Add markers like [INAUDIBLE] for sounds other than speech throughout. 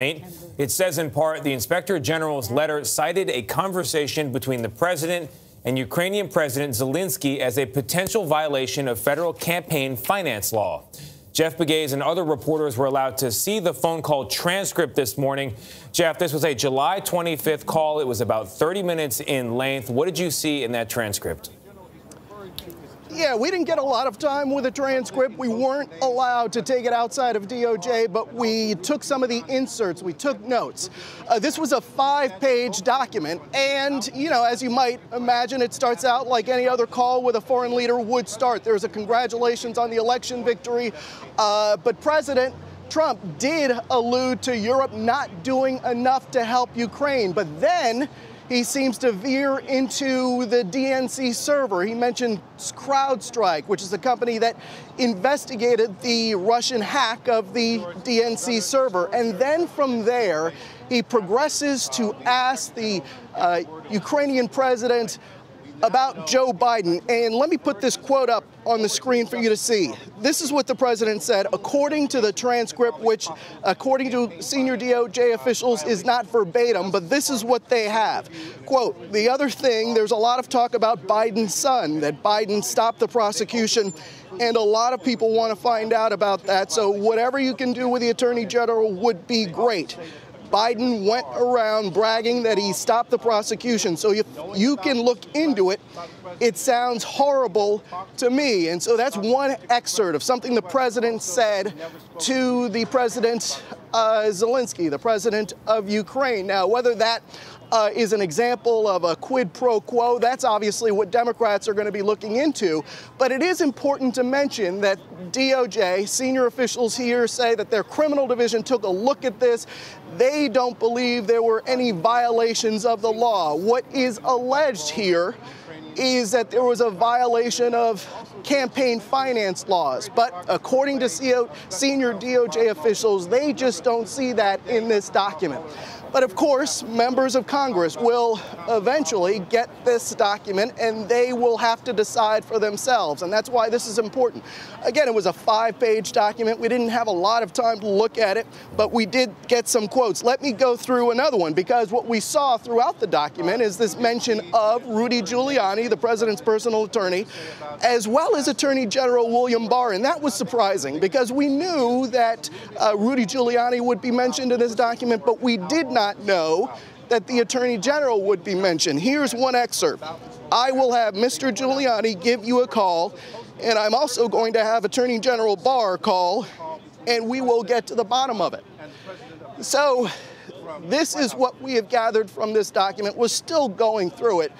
It says in part the inspector general's letter cited a conversation between the president and Ukrainian President Zelensky as a potential violation of federal campaign finance law. Jeff Pegues and other reporters were allowed to see the phone call transcript this morning. Jeff, this was a July 25th call. It was about 30 minutes in length. What did you see in that transcript? Yeah, we didn't get a lot of time with the transcript. We weren't allowed to take it outside of DOJ, but we took some of the inserts. We took notes. Uh, this was a five page document. And, you know, as you might imagine, it starts out like any other call with a foreign leader would start. There's a congratulations on the election victory. Uh, but President Trump did allude to Europe not doing enough to help Ukraine. But then he seems to veer into the DNC server. He mentioned CrowdStrike, which is a company that investigated the Russian hack of the DNC server. And then from there, he progresses to ask the uh, Ukrainian president about Joe Biden. And let me put this quote up on the screen for you to see. This is what the president said, according to the transcript, which, according to senior DOJ officials, is not verbatim, but this is what they have. Quote The other thing, there's a lot of talk about Biden's son, that Biden stopped the prosecution. And a lot of people want to find out about that. So, whatever you can do with the attorney general would be great. Biden went around bragging that he stopped the prosecution. So if you can look into it, it sounds horrible to me. And so that's one excerpt of something the president said to the president uh, Zelensky, the president of Ukraine. Now, whether that uh, is an example of a quid pro quo. That's obviously what Democrats are going to be looking into. But it is important to mention that DOJ, senior officials here say that their criminal division took a look at this. They don't believe there were any violations of the law. What is alleged here is that there was a violation of campaign finance laws. But according to senior DOJ officials, they just don't see that in this document. But of course, members of Congress will eventually get this document and they will have to decide for themselves. And that's why this is important. Again, it was a five page document. We didn't have a lot of time to look at it, but we did get some quotes. Let me go through another one because what we saw throughout the document is this mention of Rudy Giuliani, the president's personal attorney, as well as Attorney General William Barr. And that was surprising because we knew that uh, Rudy Giuliani would be mentioned in this document, but we did not not know that the Attorney General would be mentioned. Here's one excerpt. I will have Mr. Giuliani give you a call, and I'm also going to have Attorney General Barr call, and we will get to the bottom of it. So, this is what we have gathered from this document. We're still going through it.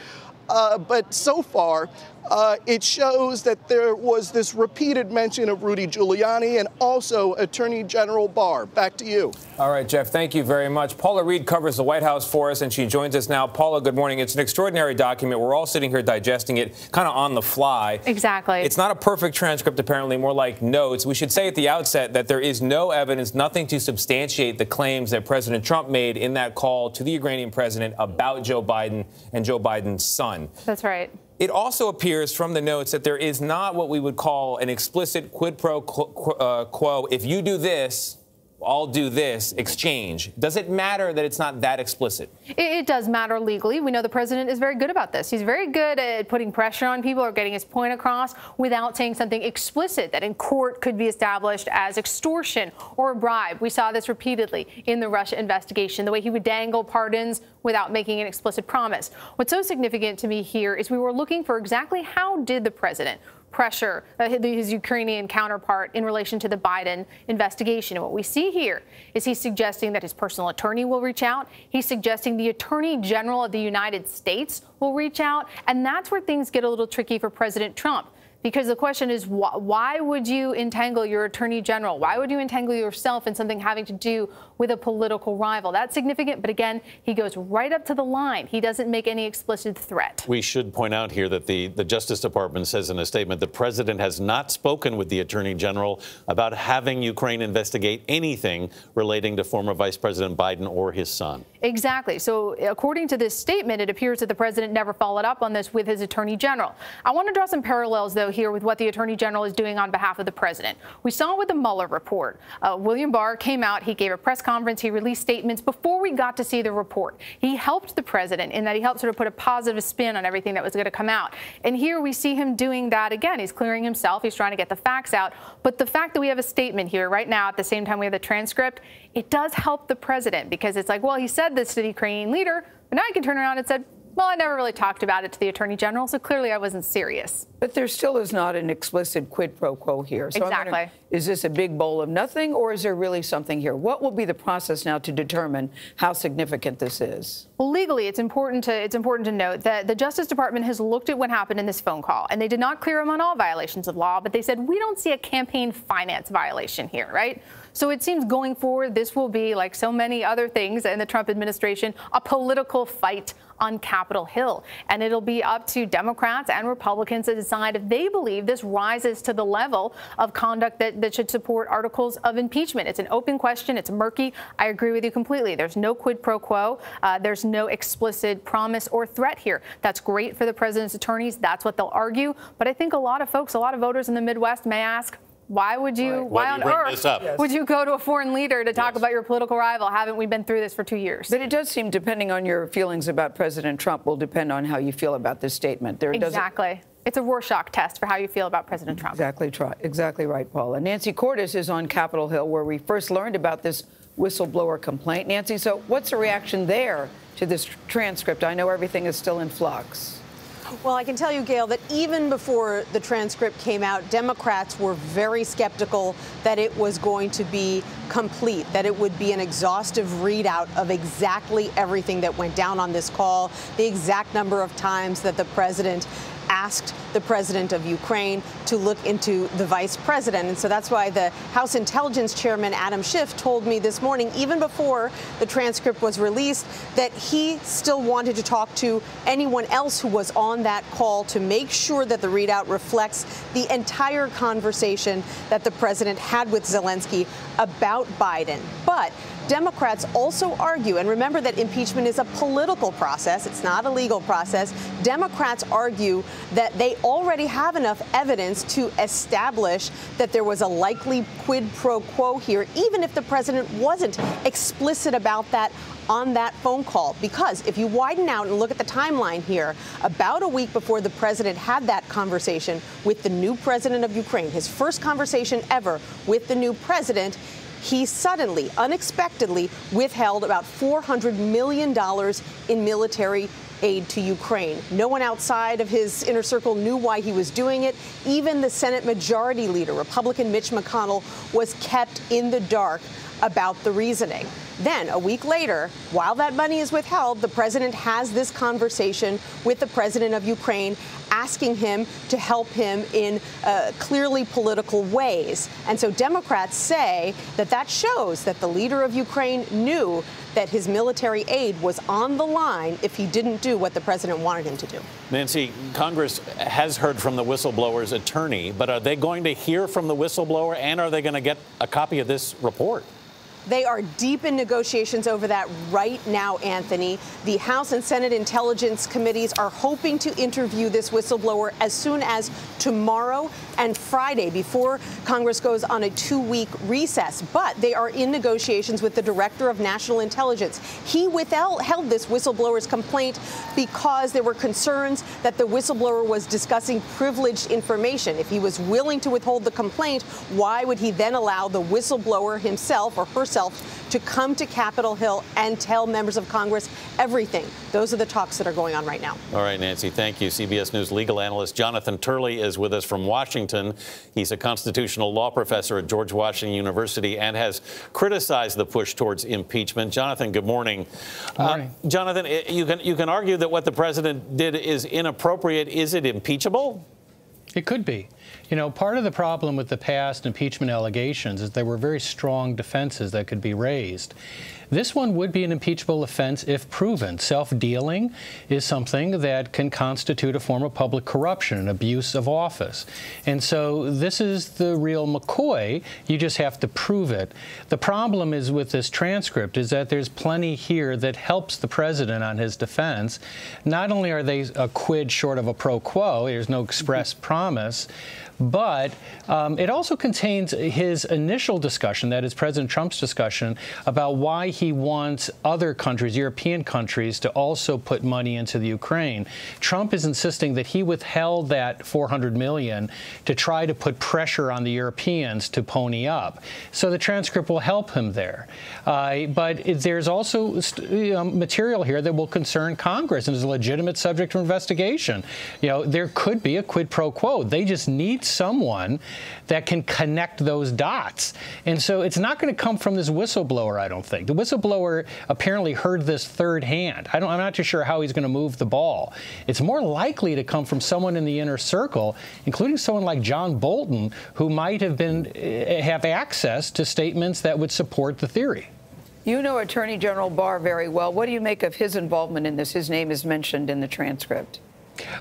Uh, but so far, uh, it shows that there was this repeated mention of Rudy Giuliani and also Attorney General Barr. Back to you. All right, Jeff, thank you very much. Paula Reid covers the White House for us, and she joins us now. Paula, good morning. It's an extraordinary document. We're all sitting here digesting it kind of on the fly. Exactly. It's not a perfect transcript, apparently, more like notes. We should say at the outset that there is no evidence, nothing to substantiate the claims that President Trump made in that call to the Ukrainian president about Joe Biden and Joe Biden's son. That's right. It also appears from the notes that there is not what we would call an explicit quid pro uh, quo. If you do this, I'll do this exchange. Does it matter that it's not that explicit? It, it, does matter legally. We know the president is very good about this. He's very good at putting pressure on people or getting his point across without saying something explicit that in court could be established as extortion or a bribe. We saw this repeatedly in the Russia investigation, the way he would dangle pardons without making an explicit promise. What's so significant to me here is we were looking for exactly how did the president pressure uh, his Ukrainian counterpart in relation to the Biden investigation. And what we see here is he's suggesting that his personal attorney will reach out. He's suggesting the Attorney General of the United States will reach out. And that's where things get a little tricky for President Trump because the question is, wh why would you entangle your attorney general? Why would you entangle yourself in something having to do with a political rival? That's significant. But again, he goes right up to the line. He doesn't make any explicit threat. We should point out here that the, the Justice Department says in a statement the president has not spoken with the attorney general about having Ukraine investigate anything relating to former Vice President Biden or his son. Exactly. So, according to this statement, it appears that the president never followed up on this with his attorney general. I want to draw some parallels, though, here with what the attorney general is doing on behalf of the president. We saw it with the Mueller report. Uh, William Barr came out, he gave a press conference, he released statements before we got to see the report. He helped the president in that he helped sort of put a positive spin on everything that was going to come out. And here we see him doing that again. He's clearing himself, he's trying to get the facts out. But the fact that we have a statement here right now at the same time we have the transcript, it does help the president because it's like, well, he said this to the Ukrainian leader, but now he can turn around and said, well, I never really talked about it to the attorney general, so clearly I wasn't serious. But there still is not an explicit quid pro quo here. So exactly. is this a big bowl of nothing, or is there really something here? What will be the process now to determine how significant this is? Well, legally, it's important to it's important to note that the Justice Department has looked at what happened in this phone call, and they did not clear him on all violations of law, but they said we don't see a campaign finance violation here, right? So it seems going forward, this will be like so many other things in the Trump administration, a political fight on Capitol Hill. And it'll be up to Democrats and Republicans to decide if they believe this rises to the level of conduct that, that should support articles of impeachment. It's an open question. It's murky. I agree with you completely. There's no quid pro quo. Uh, there's no explicit promise or threat here. That's great for the president's attorneys. That's what they'll argue. But I think a lot of folks, a lot of voters in the Midwest may ask, why would you, right. why on earth would you go to a foreign leader to talk yes. about your political rival? Haven't we been through this for two years? But it does seem, depending on your feelings about President Trump, will depend on how you feel about this statement. There exactly. It's a Rorschach test for how you feel about President Trump. Exactly, exactly right, Paula. Nancy Cordes is on Capitol Hill, where we first learned about this whistleblower complaint. Nancy, so what's the reaction there to this transcript? I know everything is still in flux. Well, I can tell you, Gayle, that even before the transcript came out, Democrats were very skeptical that it was going to be complete, that it would be an exhaustive readout of exactly everything that went down on this call, the exact number of times that the president asked the president of Ukraine to look into the vice president. And so that's why the House Intelligence Chairman Adam Schiff told me this morning, even before the transcript was released, that he still wanted to talk to anyone else who was on that call to make sure that the readout reflects the entire conversation that the president had with Zelensky about Biden. But Democrats also argue, and remember that impeachment is a political process, it's not a legal process. Democrats argue that they already have enough evidence to establish that there was a likely quid pro quo here, even if the president wasn't explicit about that on that phone call. Because if you widen out and look at the timeline here, about a week before the president had that conversation with the new president of Ukraine, his first conversation ever with the new president, he suddenly, unexpectedly withheld about $400 million in military aid to Ukraine. No one outside of his inner circle knew why he was doing it. Even the Senate Majority Leader, Republican Mitch McConnell, was kept in the dark about the reasoning. Then, a week later, while that money is withheld, the president has this conversation with the president of Ukraine, asking him to help him in uh, clearly political ways. And so Democrats say that that shows that the leader of Ukraine knew that his military aid was on the line if he didn't do what the president wanted him to do. Nancy, Congress has heard from the whistleblower's attorney, but are they going to hear from the whistleblower and are they going to get a copy of this report? They are deep in negotiations over that right now, Anthony. The House and Senate Intelligence Committees are hoping to interview this whistleblower as soon as tomorrow and Friday before Congress goes on a two week recess. But they are in negotiations with the Director of National Intelligence. He withheld this whistleblower's complaint because there were concerns that the whistleblower was discussing privileged information. If he was willing to withhold the complaint, why would he then allow the whistleblower himself or herself? To come to Capitol Hill and tell members of Congress everything. Those are the talks that are going on right now. All right, Nancy, thank you. CBS News legal analyst Jonathan Turley is with us from Washington. He's a constitutional law professor at George Washington University and has criticized the push towards impeachment. Jonathan, good morning. Good morning. Uh, Jonathan, you can, you can argue that what the president did is inappropriate. Is it impeachable? It could be. You know, part of the problem with the past impeachment allegations is there were very strong defenses that could be raised. This one would be an impeachable offense if proven. Self-dealing is something that can constitute a form of public corruption, an abuse of office. And so this is the real McCoy. You just have to prove it. The problem is with this transcript is that there's plenty here that helps the president on his defense. Not only are they a quid short of a pro quo, there's no express promise, but um, it also contains his initial discussion, that is President Trump's discussion, about why he wants other countries, European countries, to also put money into the Ukraine. Trump is insisting that he withheld that 400 million to try to put pressure on the Europeans to pony up. So the transcript will help him there. Uh, but there's also you know, material here that will concern Congress and is a legitimate subject of investigation. You know, there could be a quid pro quo. They just need someone that can connect those dots. And so it's not going to come from this whistleblower, I don't think. The whistleblower apparently heard this third hand. I am not too sure how he's going to move the ball. It's more likely to come from someone in the inner circle, including someone like John Bolton, who might have been eh, have access to statements that would support the theory. You know Attorney General Barr very well. What do you make of his involvement in this? His name is mentioned in the transcript.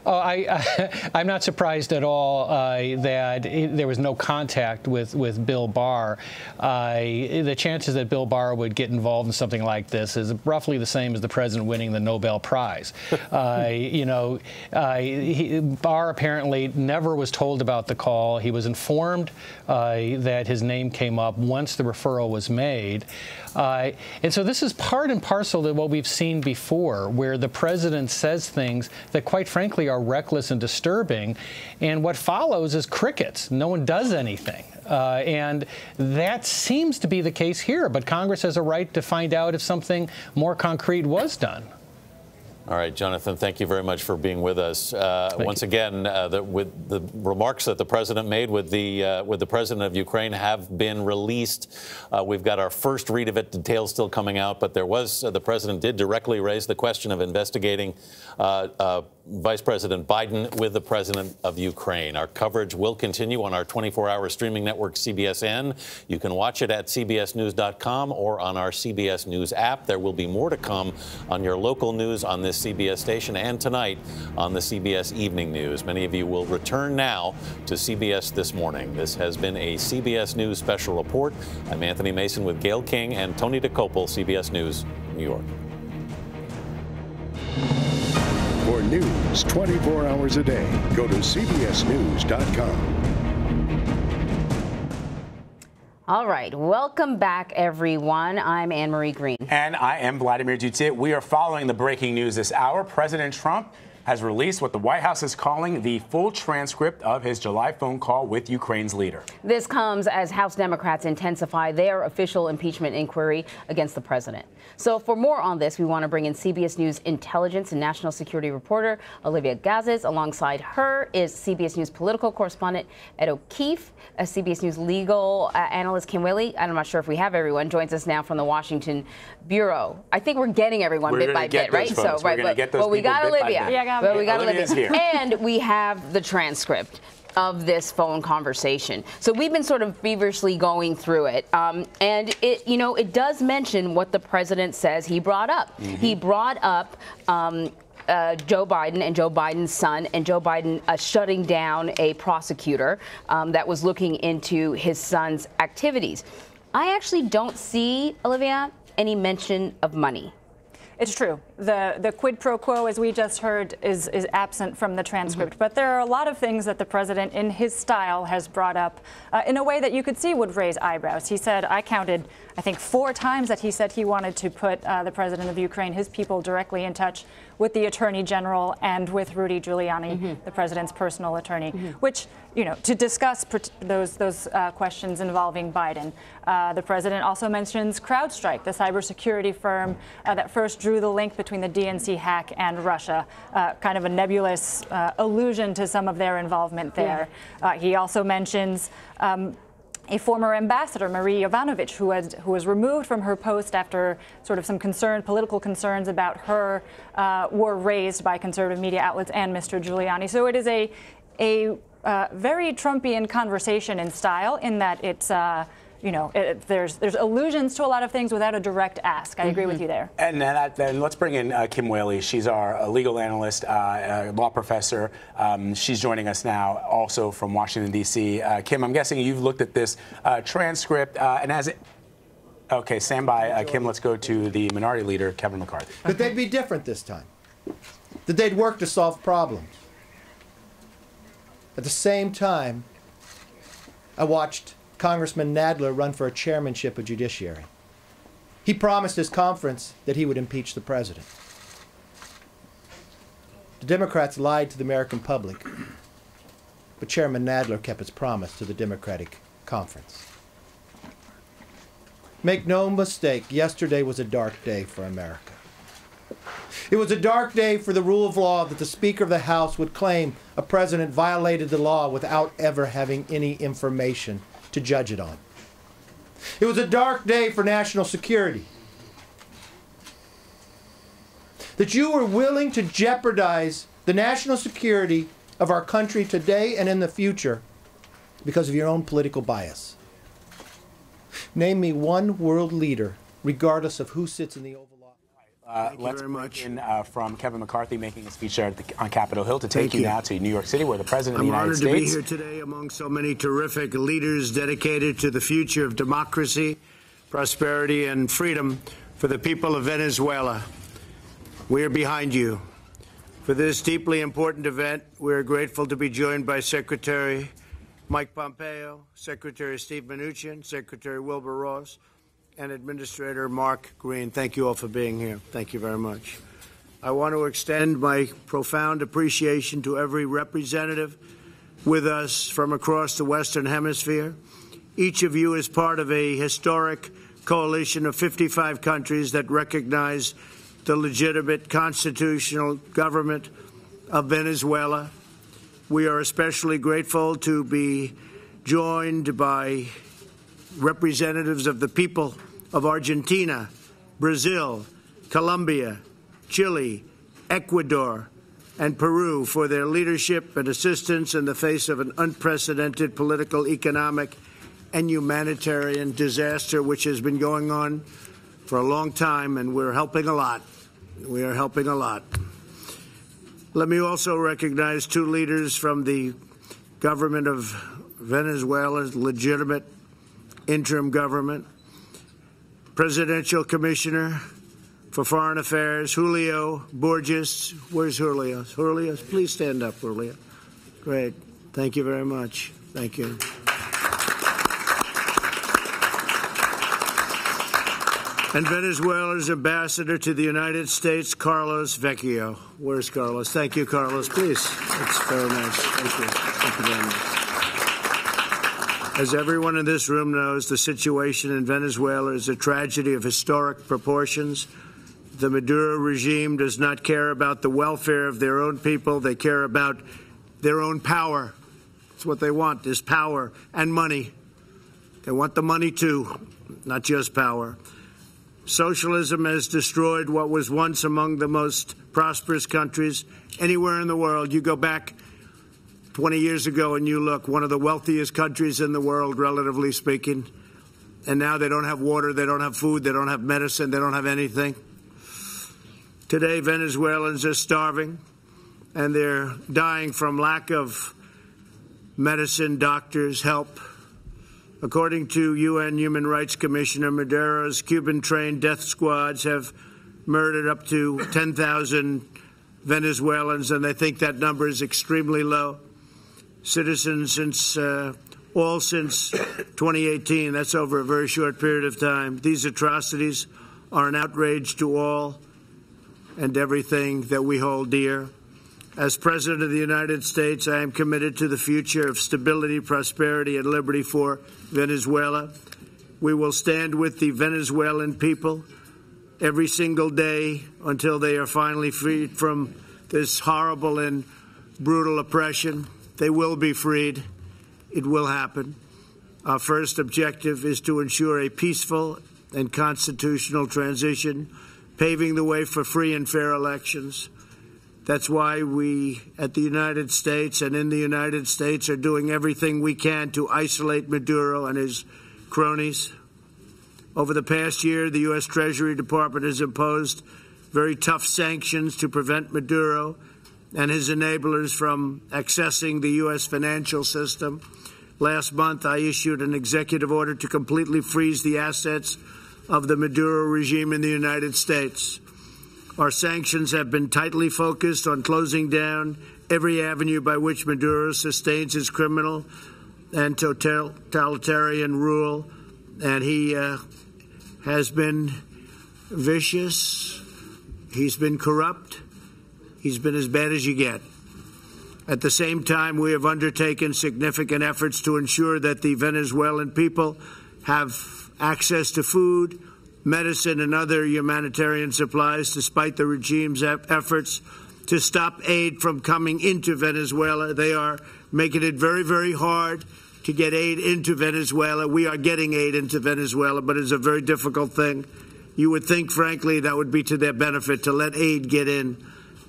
Oh, I, [LAUGHS] am not surprised at all uh, that it, there was no contact with, with Bill Barr. Uh, the chances that Bill Barr would get involved in something like this is roughly the same as the president winning the Nobel Prize. [LAUGHS] uh, you know, uh, he, Barr apparently never was told about the call. He was informed uh, that his name came up once the referral was made. Uh, and so this is part and parcel of what we've seen before, where the president says things that, quite frankly, are reckless and disturbing. And what follows is crickets. No one does anything. Uh, and that seems to be the case here. But Congress has a right to find out if something more concrete was done. All right, Jonathan, thank you very much for being with us. Uh, once you. again, uh, the, with the remarks that the president made with the uh, with the president of Ukraine have been released. Uh, we've got our first read of it. Details still coming out, but there was uh, the president did directly raise the question of investigating uh, Vice President Biden with the president of Ukraine. Our coverage will continue on our 24-hour streaming network, CBSN. You can watch it at cbsnews.com or on our CBS News app. There will be more to come on your local news on this CBS station and tonight on the CBS Evening News. Many of you will return now to CBS This Morning. This has been a CBS News special report. I'm Anthony Mason with Gayle King and Tony Dokoupil, CBS News, New York. News 24 hours a day, go to CBSNews.com. All right, welcome back, everyone. I'm Anne Marie Green. And I am Vladimir Duthiers. We are following the breaking news this hour. President Trump has released what the White House is calling the full transcript of his July phone call with Ukraine's leader. This comes as House Democrats intensify their official impeachment inquiry against the president. So, for more on this, we want to bring in CBS News intelligence and national security reporter Olivia Gazis. Alongside her is CBS News political correspondent Ed O'Keefe, a CBS News legal uh, analyst Kim Wehle. I'm not sure if we have everyone joins us now from the Washington bureau. I think we're getting everyone we're bit by bit, right? Folks. So, right, but, well, we got Olivia. Yeah, but we got Olivia's Olivia. Here. [LAUGHS] And we have the transcript of this phone conversation. So we've been sort of feverishly going through it. Um, and it, you know, it does mention what the president says he brought up. Mm -hmm. He brought up um, uh, Joe Biden and Joe Biden's son, and Joe Biden uh, shutting down a prosecutor um, that was looking into his son's activities. I actually don't see, Olivia, any mention of money. It's true. The, the quid pro quo, as we just heard, is, is absent from the transcript. Mm -hmm. But there are a lot of things that the president, in his style, has brought up uh, in a way that you could see would raise eyebrows. He said, I counted I think, four times that he said he wanted to put uh, the president of Ukraine, his people, directly in touch with the attorney general and with Rudy Giuliani, mm -hmm. the president's personal attorney, mm -hmm. which, you know, to discuss those, those uh, questions involving Biden. Uh, the president also mentions CrowdStrike, the cybersecurity firm uh, that first drew the link between the DNC hack and Russia, uh, kind of a nebulous uh, allusion to some of their involvement there. Yeah. he also mentions um, a former ambassador, Marie Yovanovitch, who was, who was removed from her post after sort of some concern, political concerns about her uh, were raised by conservative media outlets and Mr. Giuliani. So it is a, a uh, very Trumpian conversation in style, in that it's. Uh, you know, it, there's there's allusions to a lot of things without a direct ask. I agree mm-hmm. with you there. And then, then let's bring in uh, Kim Wehle. She's our legal analyst, uh, law professor. Um, she's joining us now, also from Washington D.C. Uh, Kim, I'm guessing you've looked at this uh, transcript, uh, and as it. Okay, stand by, Kim. Let's go to the minority leader, Kevin McCarthy. That they'd be different this time. That they'd work to solve problems. At the same time, I watched Congressman Nadler run for a chairmanship of Judiciary. He promised his conference that he would impeach the president. The Democrats lied to the American public, but Chairman Nadler kept his promise to the Democratic conference. Make no mistake, yesterday was a dark day for America. It was a dark day for the rule of law that the Speaker of the House would claim a president violated the law without ever having any information to judge it on. It was a dark day for national security. That you were willing to jeopardize the national security of our country today and in the future because of your own political bias. Name me one world leader, regardless of who sits in the Oval uh, Thank let's you very much. In, uh, from Kevin McCarthy making a speech there the, on Capitol Hill to take you, you, now to New York City, where the President I'm of the United States. I'm honored to be here today among so many terrific leaders dedicated to the future of democracy, prosperity, and freedom for the people of Venezuela. We are behind you. For this deeply important event, we are grateful to be joined by Secretary Mike Pompeo, Secretary Steve Mnuchin, Secretary Wilbur Ross, and Administrator Mark Green. Thank you all for being here. Thank you very much. I want to extend my profound appreciation to every representative with us from across the Western Hemisphere. Each of you is part of a historic coalition of 55 countries that recognize the legitimate constitutional government of Venezuela. We are especially grateful to be joined by representatives of the people of Argentina, Brazil, Colombia, Chile, Ecuador, and Peru for their leadership and assistance in the face of an unprecedented political, economic, and humanitarian disaster which has been going on for a long time, and we're helping a lot. We are helping a lot. Let me also recognize two leaders from the government of Venezuela's legitimate interim government Presidential Commissioner for Foreign Affairs, Julio Borges. Where's Julio? Julio, please stand up, Julio. Great. Thank you very much. Thank you. And Venezuela's ambassador to the United States, Carlos Vecchio. Where's Carlos? Thank you, Carlos. Please. That's very nice. Thank you. Thank you very much. As everyone in this room knows, the situation in Venezuela is a tragedy of historic proportions. The Maduro regime does not care about the welfare of their own people. They care about their own power. It's what they want is power and money. They want the money too, not just power. Socialism has destroyed what was once among the most prosperous countries anywhere in the world. You go back 20 years ago, and you look, one of the wealthiest countries in the world, relatively speaking, and now they don't have water, they don't have food, they don't have medicine, they don't have anything. Today, Venezuelans are starving, and they're dying from lack of medicine, doctors, help. According to UN Human Rights Commissioner Maduro's Cuban trained death squads have murdered up to 10,000 Venezuelans, and they think that number is extremely low citizens since uh, all since 2018. That's over a very short period of time. These atrocities are an outrage to all and everything that we hold dear. As President of the United States, I am committed to the future of stability, prosperity, and liberty for Venezuela. We will stand with the Venezuelan people every single day until they are finally freed from this horrible and brutal oppression. They will be freed. It will happen. Our first objective is to ensure a peaceful and constitutional transition, paving the way for free and fair elections. That's why we at the United States and in the United States are doing everything we can to isolate Maduro and his cronies. Over the past year, the U.S. Treasury Department has imposed very tough sanctions to prevent Maduro and his enablers from accessing the U.S. financial system. Last month, I issued an executive order to completely freeze the assets of the Maduro regime in the United States. Our sanctions have been tightly focused on closing down every avenue by which Maduro sustains his criminal and totalitarian rule, and he uh, has been vicious, he's been corrupt, he's been as bad as you get. At the same time, we have undertaken significant efforts to ensure that the Venezuelan people have access to food, medicine, and other humanitarian supplies, despite the regime's efforts to stop aid from coming into Venezuela. They are making it very, very hard to get aid into Venezuela. We are getting aid into Venezuela, but it's a very difficult thing. You would think, frankly, that would be to their benefit to let aid get in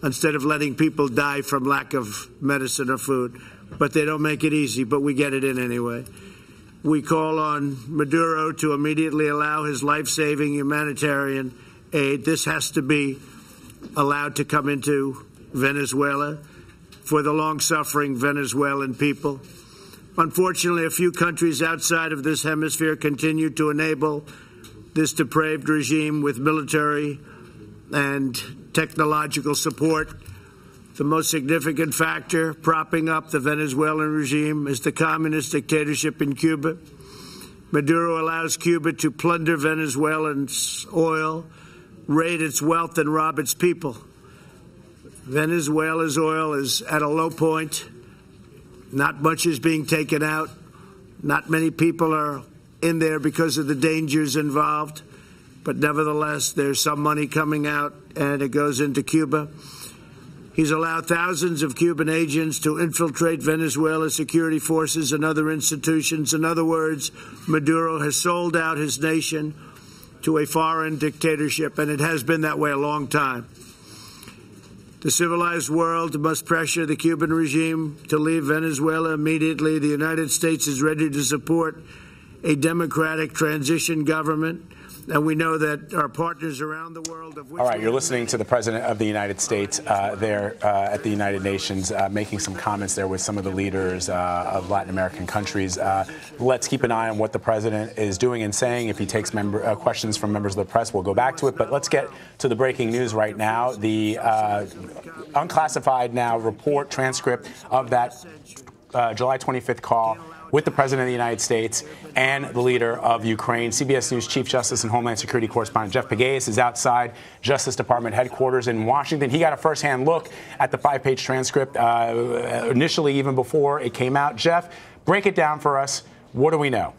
instead of letting people die from lack of medicine or food. But they don't make it easy, but we get it in anyway. We call on Maduro to immediately allow his life saving humanitarian aid. This has to be allowed to come into Venezuela for the long suffering Venezuelan people. Unfortunately, a few countries outside of this hemisphere continue to enable this depraved regime with military and technological support. The most significant factor propping up the Venezuelan regime is the communist dictatorship in Cuba. Maduro allows Cuba to plunder Venezuelans' oil, raid its wealth, and rob its people. Venezuela's oil is at a low point. Not much is being taken out. Not many people are in there because of the dangers involved. But nevertheless, there's some money coming out, and it goes into Cuba. He's allowed thousands of Cuban agents to infiltrate Venezuela's security forces and other institutions. In other words, Maduro has sold out his nation to a foreign dictatorship, and it has been that way a long time. The civilized world must pressure the Cuban regime to leave Venezuela immediately. The United States is ready to support a democratic transition government and we know that our partners around the world. All right, you're listening to the President of the United States uh, there uh, at the United Nations uh, making some comments there with some of the leaders uh, of Latin American countries. Uh, let's keep an eye on what the President is doing and saying. If he takes member, uh, questions from members of the press, we'll go back to it. But let's get to the breaking news right now. The unclassified now report transcript of that July 25th call with the President of the United States and the leader of Ukraine. CBS News Chief Justice and Homeland Security correspondent Jeff Pegues is outside Justice Department headquarters in Washington. He got a firsthand look at the five page transcript uh, initially, even before it came out. Jeff, break it down for us. What do we know?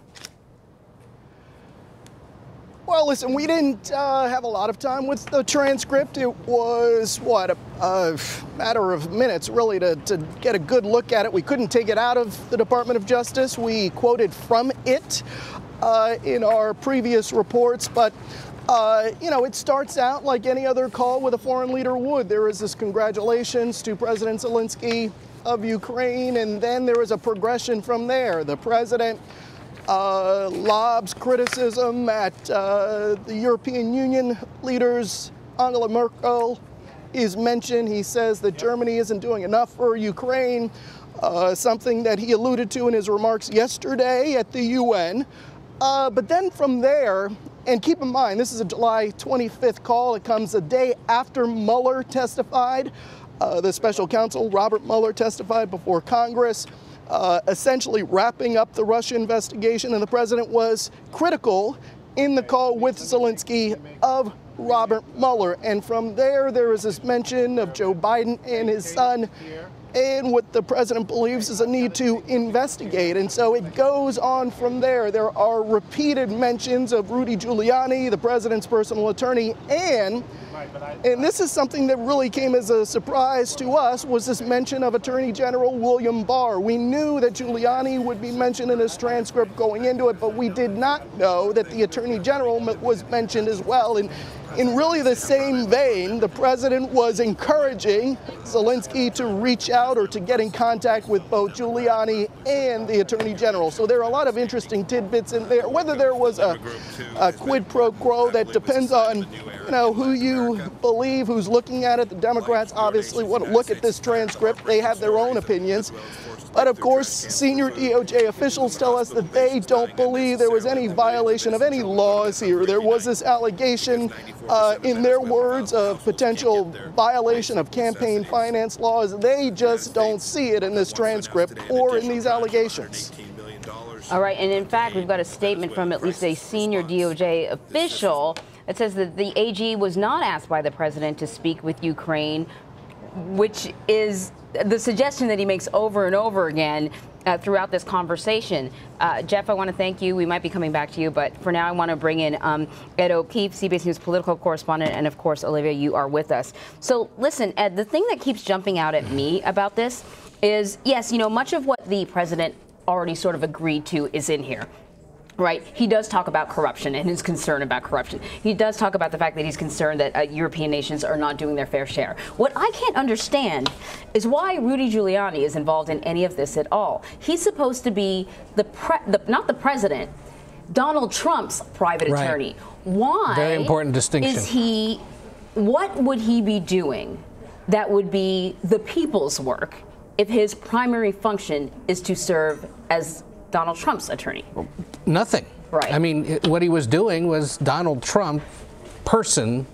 Well, listen, we didn't uh, have a lot of time with the transcript. It was, what, a, a matter of minutes, really, to, to, get a good look at it. We couldn't take it out of the Department of Justice. We quoted from it uh, in our previous reports, but uh, you know, it starts out like any other call with a foreign leader would. There is this congratulations to President Zelensky of Ukraine, and then there is a progression from there. The president uh, lobs criticism at uh, the European Union leaders. Angela Merkel is mentioned. He says that Germany isn't doing enough for Ukraine, uh, something that he alluded to in his remarks yesterday at the UN. Uh, but then from there, and keep in mind, this is a July 25th call. It comes a day after Mueller testified. Uh, the special counsel, Robert Mueller, testified before Congress uh, essentially wrapping up the Russia investigation, and the president was critical in the call with Zelensky of Robert Mueller. And from there, there is this mention of Joe Biden and his son and what the president believes is a need to investigate. And so it goes on from there. There are repeated mentions of Rudy Giuliani, the president's personal attorney, and And this is something that really came as a surprise to us was this mention of Attorney General William Barr. We knew that Giuliani would be mentioned in his transcript going into it, but we did not know that the Attorney General was mentioned as well. And in really the same vein, the president was encouraging Zelensky to reach out or to get in contact with both Giuliani and the attorney general. So there are a lot of interesting tidbits in there. Whether there was a, a quid pro quo that depends on you know who you believe, who's looking at it. The Democrats obviously want to look at this transcript. They have their own opinions. But of course, senior DOJ officials tell us that they don't believe there was any violation of any laws here. There was this allegation, uh, in their words, of potential violation of campaign finance laws. They just don't see it in this transcript or in these allegations. All right, and in fact, we've got a statement from at least a senior DOJ official. It says that the AG was not asked by the president to speak with Ukraine, which is the suggestion that he makes over and over again uh, throughout this conversation. Uh, Jeff, I want to thank you. We might be coming back to you, but for now, I want to bring in um, Ed O'Keefe, CBS News political correspondent, and of course, Olivia, you are with us. So, listen, Ed, the thing that keeps jumping out at me about this is yes, you know, much of what the president already sort of agreed to is in here right? He does talk about corruption and his concern about corruption. He does talk about the fact that he's concerned that uh, European nations are not doing their fair share. What I can't understand is why Rudy Giuliani is involved in any of this at all. He's supposed to be the, the not the president, Donald Trump's private right. attorney. Why? Very important distinction. Is he? What would he be doing that would be the people's work if his primary function is to serve as Donald Trump's attorney? Nothing. Right. I mean, what he was doing was Donald Trump, person,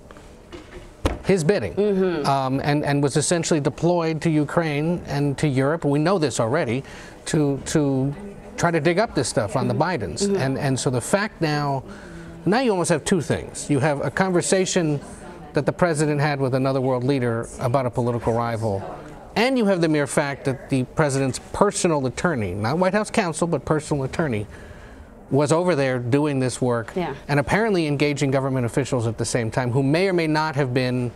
his bidding, mm-hmm. um, and, and was essentially deployed to Ukraine and to Europe. We know this already, to, to try to dig up this stuff on the Bidens. Mm-hmm. And, and so the fact now, now you almost have two things. You have a conversation that the president had with another world leader about a political rival and you have the mere fact that the president's personal attorney, not White House counsel, but personal attorney, was over there doing this work yeah. and apparently engaging government officials at the same time who may or may not have been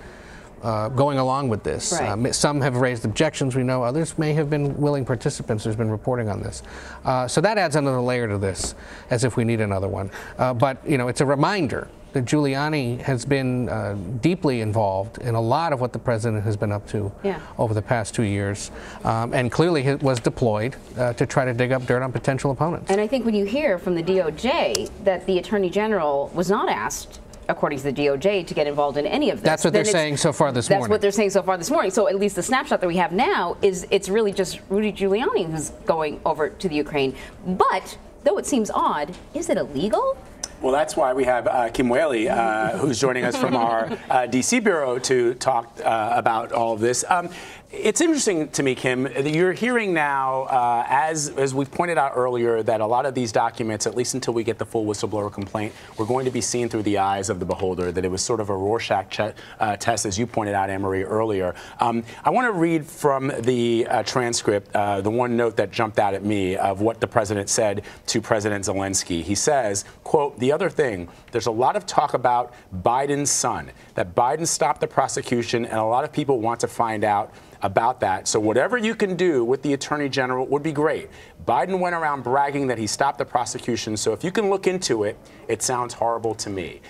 uh, going along with this. Right. Uh, some have raised objections, we know. Others may have been willing participants. There's been reporting on this. Uh, so that adds another layer to this, as if we need another one. Uh, but, you know, it's a reminder that Giuliani has been uh, deeply involved in a lot of what the president has been up to yeah. over the past two years, um, and clearly was deployed uh, to try to dig up dirt on potential opponents. And I think when you hear from the DOJ that the attorney general was not asked according to the DOJ, to get involved in any of this. That's what they're saying so far this that's morning. That's what they're saying so far this morning. So at least the snapshot that we have now is it's really just Rudy Giuliani who's going over to the Ukraine. But though it seems odd, is it illegal? Well, that's why we have uh, Kim Wehle, uh, who's joining us from our uh, DC bureau to talk uh, about all of this. Um, it's interesting to me, Kim, that you're hearing now, uh, as as we've pointed out earlier, that a lot of these documents, at least until we get the full whistleblower complaint, were going to be seen through the eyes of the beholder. That it was sort of a Rorschach ch- uh, test, as you pointed out, Anne-Marie, earlier. Um, I want to read from the transcript the one note that jumped out at me of what the president said to President Zelensky. He says, "quote The other thing, there's a lot of talk about Biden's son. That Biden stopped the prosecution, and a lot of people want to find out." about that. So whatever you can do with the attorney general would be great. Biden went around bragging that he stopped the prosecution. So if you can look into it, it sounds horrible to me.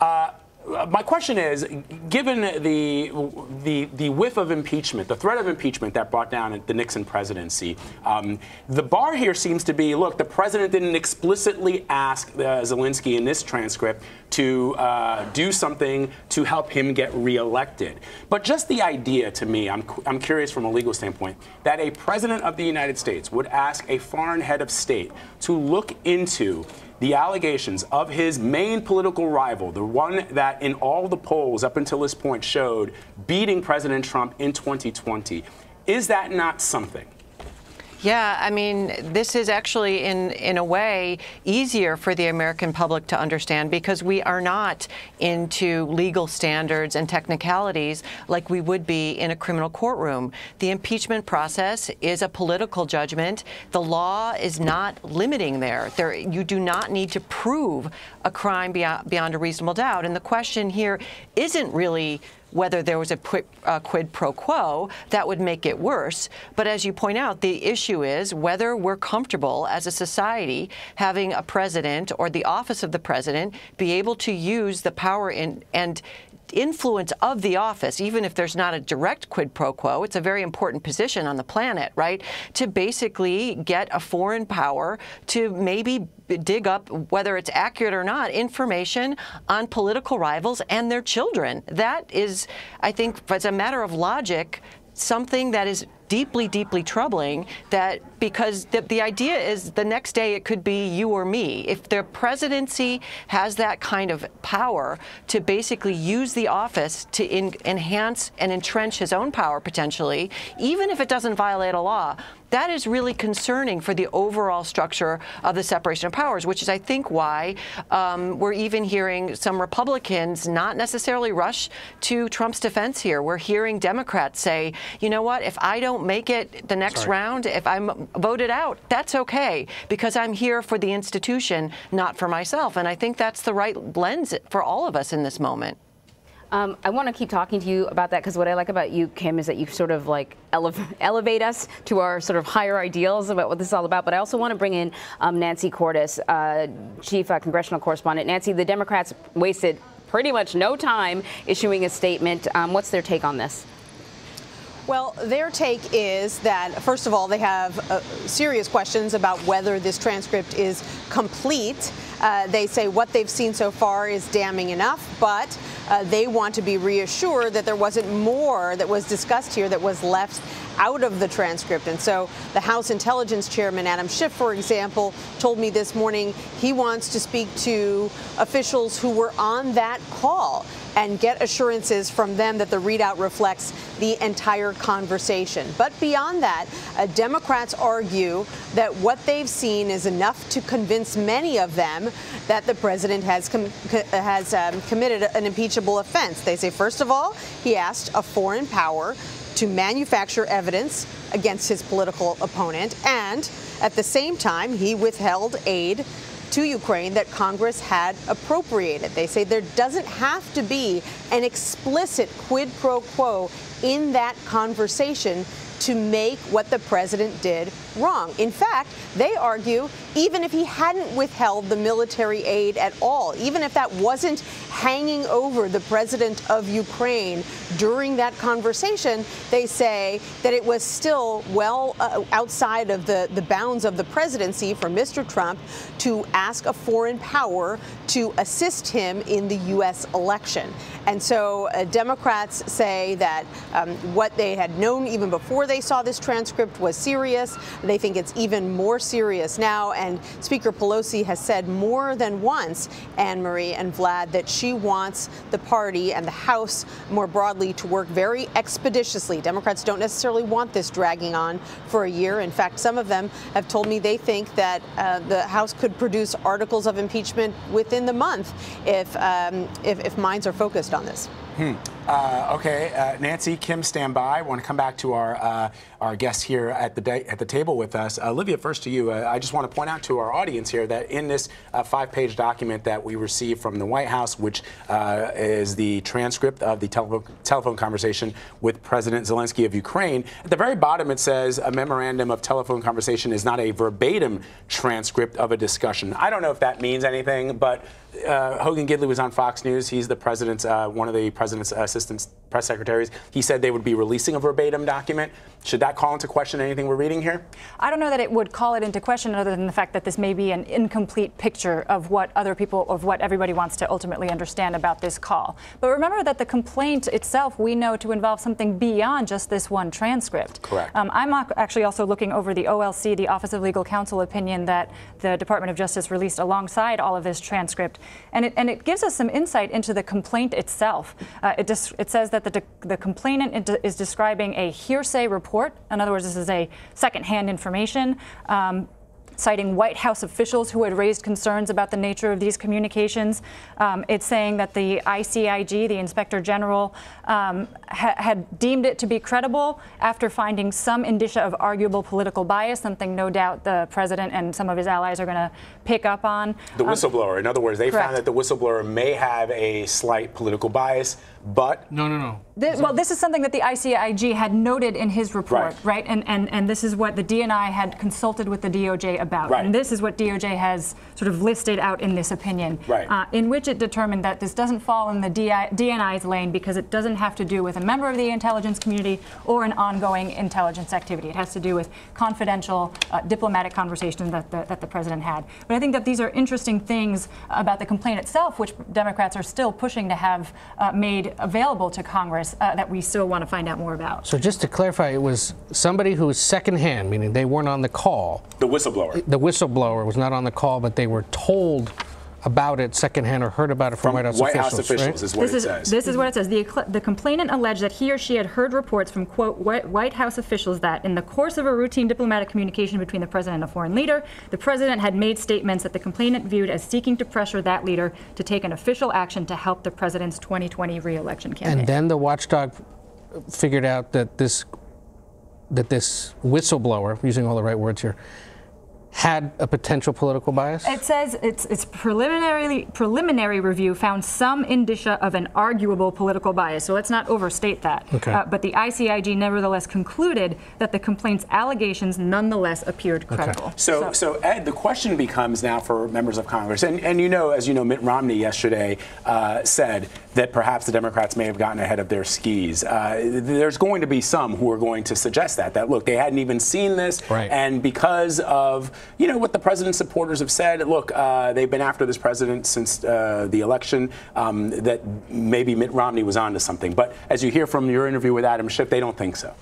Uh, my question is, given the, the, the whiff of impeachment, the threat of impeachment that brought down the Nixon presidency, um, the bar here seems to be, look, the president didn't explicitly ask uh, Zelensky in this transcript to uh, do something to help him get reelected. But just the idea to me, I'm, I'm curious from a legal standpoint, that a president of the United States would ask a foreign head of state to look into the allegations of his main political rival, the one that in all the polls up until this point showed beating President Trump in 2020. Is that not something? Yeah, I mean, this is actually, in, in a way, easier for the American public to understand because we are not into legal standards and technicalities like we would be in a criminal courtroom. The impeachment process is a political judgment. The law is not limiting there. there you do not need to prove a crime beyond, beyond a reasonable doubt. And the question here isn't really whether there was a quid, pro quo, that would make it worse. But as you point out, the issue is whether we're comfortable as a society having a president or the office of the president be able to use the power in, and influence of the office, even if there's not a direct quid pro quo, it's a very important position on the planet, right? To basically get a foreign power to maybe dig up, whether it's accurate or not, information on political rivals and their children. That is, I think, as a matter of logic, something that is deeply, deeply troubling that because the, the idea is the next day it could be you or me. If the presidency has that kind of power to basically use the office to in, enhance and entrench his own power potentially, even if it doesn't violate a law, that is really concerning for the overall structure of the separation of powers, which is, I think, why um, we're even hearing some Republicans not necessarily rush to Trump's defense here. We're hearing Democrats say, you know what, if I don't make it the next Sorry. round, if I'm voted out, that's okay, because I'm here for the institution, not for myself. And I think that's the right lens for all of us in this moment. Um, I want to keep talking to you about that because what I like about you, Kim, is that you sort of like ele [LAUGHS] elevate us to our sort of higher ideals about what this is all about. But I also want to bring in um, Nancy Cordes, uh, chief uh, congressional correspondent. Nancy, the Democrats wasted pretty much no time issuing a statement. Um, what's their take on this? Well, their take is that, first of all, they have uh, serious questions about whether this transcript is complete. Uh, they say what they've seen so far is damning enough, but uh, they want to be reassured that there wasn't more that was discussed here that was left out of the transcript. And so the House Intelligence Chairman, Adam Schiff, for example, told me this morning he wants to speak to officials who were on that call and get assurances from them that the readout reflects the entire conversation. But beyond that, uh, Democrats argue that what they've seen is enough to convince many of them that the president has com has um, committed an impeachable offense. They say, first of all, he asked a foreign power to manufacture evidence against his political opponent, and at the same time, he withheld aid to Ukraine that Congress had appropriated. They say there doesn't have to be an explicit quid pro quo in that conversation to make what the president did wrong. In fact, they argue even if he hadn't withheld the military aid at all, even if that wasn't hanging over the president of Ukraine during that conversation, they say that it was still well uh, outside of the, the bounds of the presidency for Mr. Trump to ask a foreign power to assist him in the U.S. election. And so uh, Democrats say that um, what they had known even before they saw this transcript was serious. They think it's even more serious now. And Speaker Pelosi has said more than once, Anne Marie and Vlad, that she wants the party and the House more broadly to work very expeditiously. Democrats don't necessarily want this dragging on for a year. In fact, some of them have told me they think that uh, the House could produce articles of impeachment within the month if, um, if, if minds are focused on this. Hmm. Uh, okay, uh, Nancy, Kim, stand by. Want to come back to our uh, our guests here at the at the table with us. Olivia, first to you. Uh, I just want to point out to our audience here that in this uh, five-page document that we received from the White House, which uh, is the transcript of the telephone telephone conversation with President Zelensky of Ukraine, at the very bottom it says a memorandum of telephone conversation is not a verbatim transcript of a discussion. I don't know if that means anything, but Uh, Hogan Gidley was on Fox News. He's the president's uh, one of the president's assistant press secretaries. He said they would be releasing a verbatim document. Should that call into question anything we're reading here? I don't know that it would call it into question other than the fact that this may be an incomplete picture of what other people, of what everybody wants to ultimately understand about this call. But remember that the complaint itself, we know to involve something beyond just this one transcript. Correct. Um, I'm actually also looking over the OLC, the Office of Legal Counsel opinion that the Department of Justice released alongside all of this transcript. And it, and it gives us some insight into the complaint itself. Uh, it, it says that the, de- the complainant is describing a hearsay report. In other words, this is a secondhand information. Um, citing White House officials who had raised concerns about the nature of these communications. Um, it's saying that the ICIG, the Inspector General, um, ha- had deemed it to be credible after finding some indicia of arguable political bias, something no doubt the president and some of his allies are going to pick up on. The Um, whistleblower. In other words, they correct. found that the whistleblower may have a slight political bias, but no, no, no. Thi- well, this is something that the ICIG had noted in his report, Right. right? And, and, and this is what the DNI had consulted with the DOJ about. Right. And this is what DOJ has sort of listed out in this opinion, Right. uh, in which it determined that this doesn't fall in the DI, DNI's lane because it doesn't have to do with a member of the intelligence community or an ongoing intelligence activity. It has to do with confidential uh, diplomatic conversations that the, that the president had. But I think that these are interesting things about the complaint itself, which Democrats are still pushing to have uh, made available to Congress uh, that we still want to find out more about. So just to clarify, it was somebody who was secondhand, meaning they weren't on the call. the whistleblower. The whistleblower was not on the call, but they were told about it secondhand or heard about it from, From White House White officials. House officials right? is what this it is, says. This is what it says. The, the complainant alleged that he or she had heard reports from, quote, White White House officials that, in the course of a routine diplomatic communication between the president and a foreign leader, the president had made statements that the complainant viewed as seeking to pressure that leader to take an official action to help the president's 2020 reelection campaign. And then the watchdog figured out that this that this whistleblower, using all the right words here, had a potential political bias. It says its its preliminary preliminary review found some indicia of an arguable political bias. So let's not overstate that. Okay. Uh, but the ICIG nevertheless concluded that the complaint's allegations nonetheless appeared credible. So, so Ed, the question becomes now for members of Congress, and, and you know, as you know, Mitt Romney yesterday uh, said that perhaps the Democrats may have gotten ahead of their skis. Uh, there's going to be some who are going to suggest that, that look, they hadn't even seen this, Right. and because of, you know, what the president's supporters have said, look, uh, they've been after this president since uh, the election, um, that maybe Mitt Romney was onto something. But as you hear from your interview with Adam Schiff, they don't think so.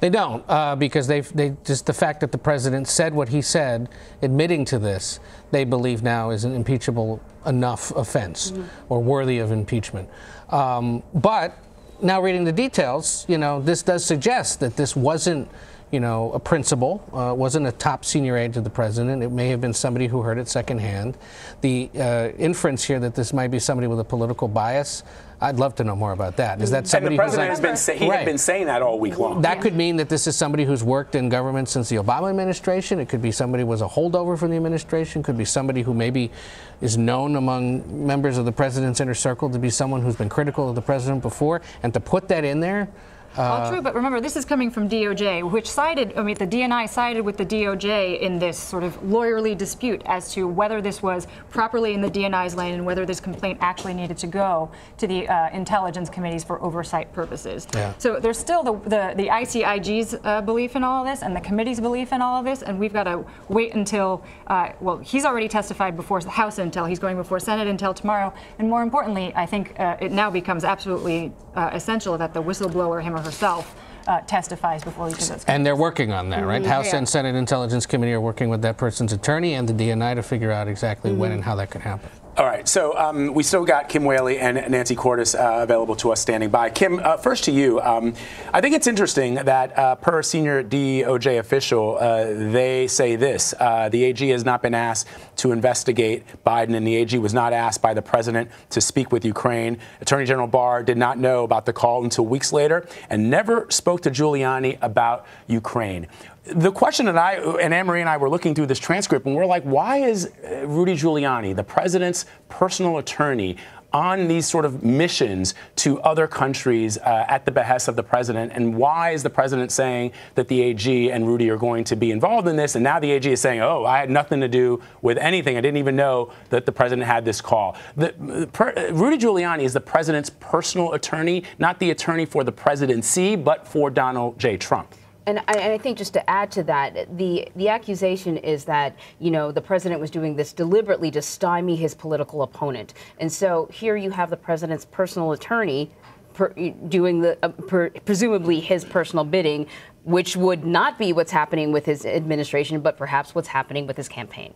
They don't, uh, because they they just the fact that the president said what he said, admitting to this, they believe now is an impeachable enough offense or worthy of impeachment. Um, but now reading the details, you know, this does suggest that this wasn't. You know, a principal uh, wasn't a top senior aide to the president. It may have been somebody who heard it secondhand. The uh, inference here that this might be somebody with a political bias, I'd love to know more about that. Is that somebody and the president like- has been he Right. had been saying that all week long. that could mean that this is somebody who's worked in government since the Obama administration. It could be somebody who was a holdover from the administration. Could be somebody who maybe is known among members of the president's inner circle to be someone who's been critical of the president before. And to put that in there. All uh, true, but remember, this is coming from DOJ, which sided, I mean, the DNI sided with the DOJ in this sort of lawyerly dispute as to whether this was properly in the DNI's lane and whether this complaint actually needed to go to the uh, intelligence committees for oversight purposes. Yeah. So there's still the, the, the ICIG's uh, belief in all of this and the committee's belief in all of this, and we've got to wait until, uh, well, he's already testified before the House until he's going before Senate until tomorrow, and more importantly, I think uh, it now becomes absolutely uh, essential that the whistleblower, him or herself, uh, testifies before each of those. and they're working on that, right? Mhm. House Yeah. and Senate Intelligence Committee are working with that person's attorney and the DNI to figure out exactly when and how that could happen. All right, so um, we still got Kim Wehle and Nancy Cordes uh, available to us standing by. Kim, uh, first to you. Um, I think it's interesting that uh, per senior DOJ official, uh, they say this uh, the AG has not been asked to investigate Biden, and the AG was not asked by the president to speak with Ukraine. Attorney General Barr did not know about the call until weeks later and never spoke to Giuliani about Ukraine the question that I and Anne Marie and I were looking through this transcript, and we're like, why is uh, Rudy Giuliani, the president's personal attorney, on these sort of missions to other countries uh, at the behest of the president? And why is the president saying that the AG and Rudy are going to be involved in this? And now the AG is saying, oh, I had nothing to do with anything. I didn't even know that the president had this call. The, the per, Rudy Giuliani is the president's personal attorney, not the attorney for the presidency, but for Donald J. Trump. And I, and I think just to add to that, the the accusation is that you know the president was doing this deliberately to stymie his political opponent. And so here you have the president's personal attorney per, doing the uh, per, presumably his personal bidding, which would not be what's happening with his administration, but perhaps what's happening with his campaign.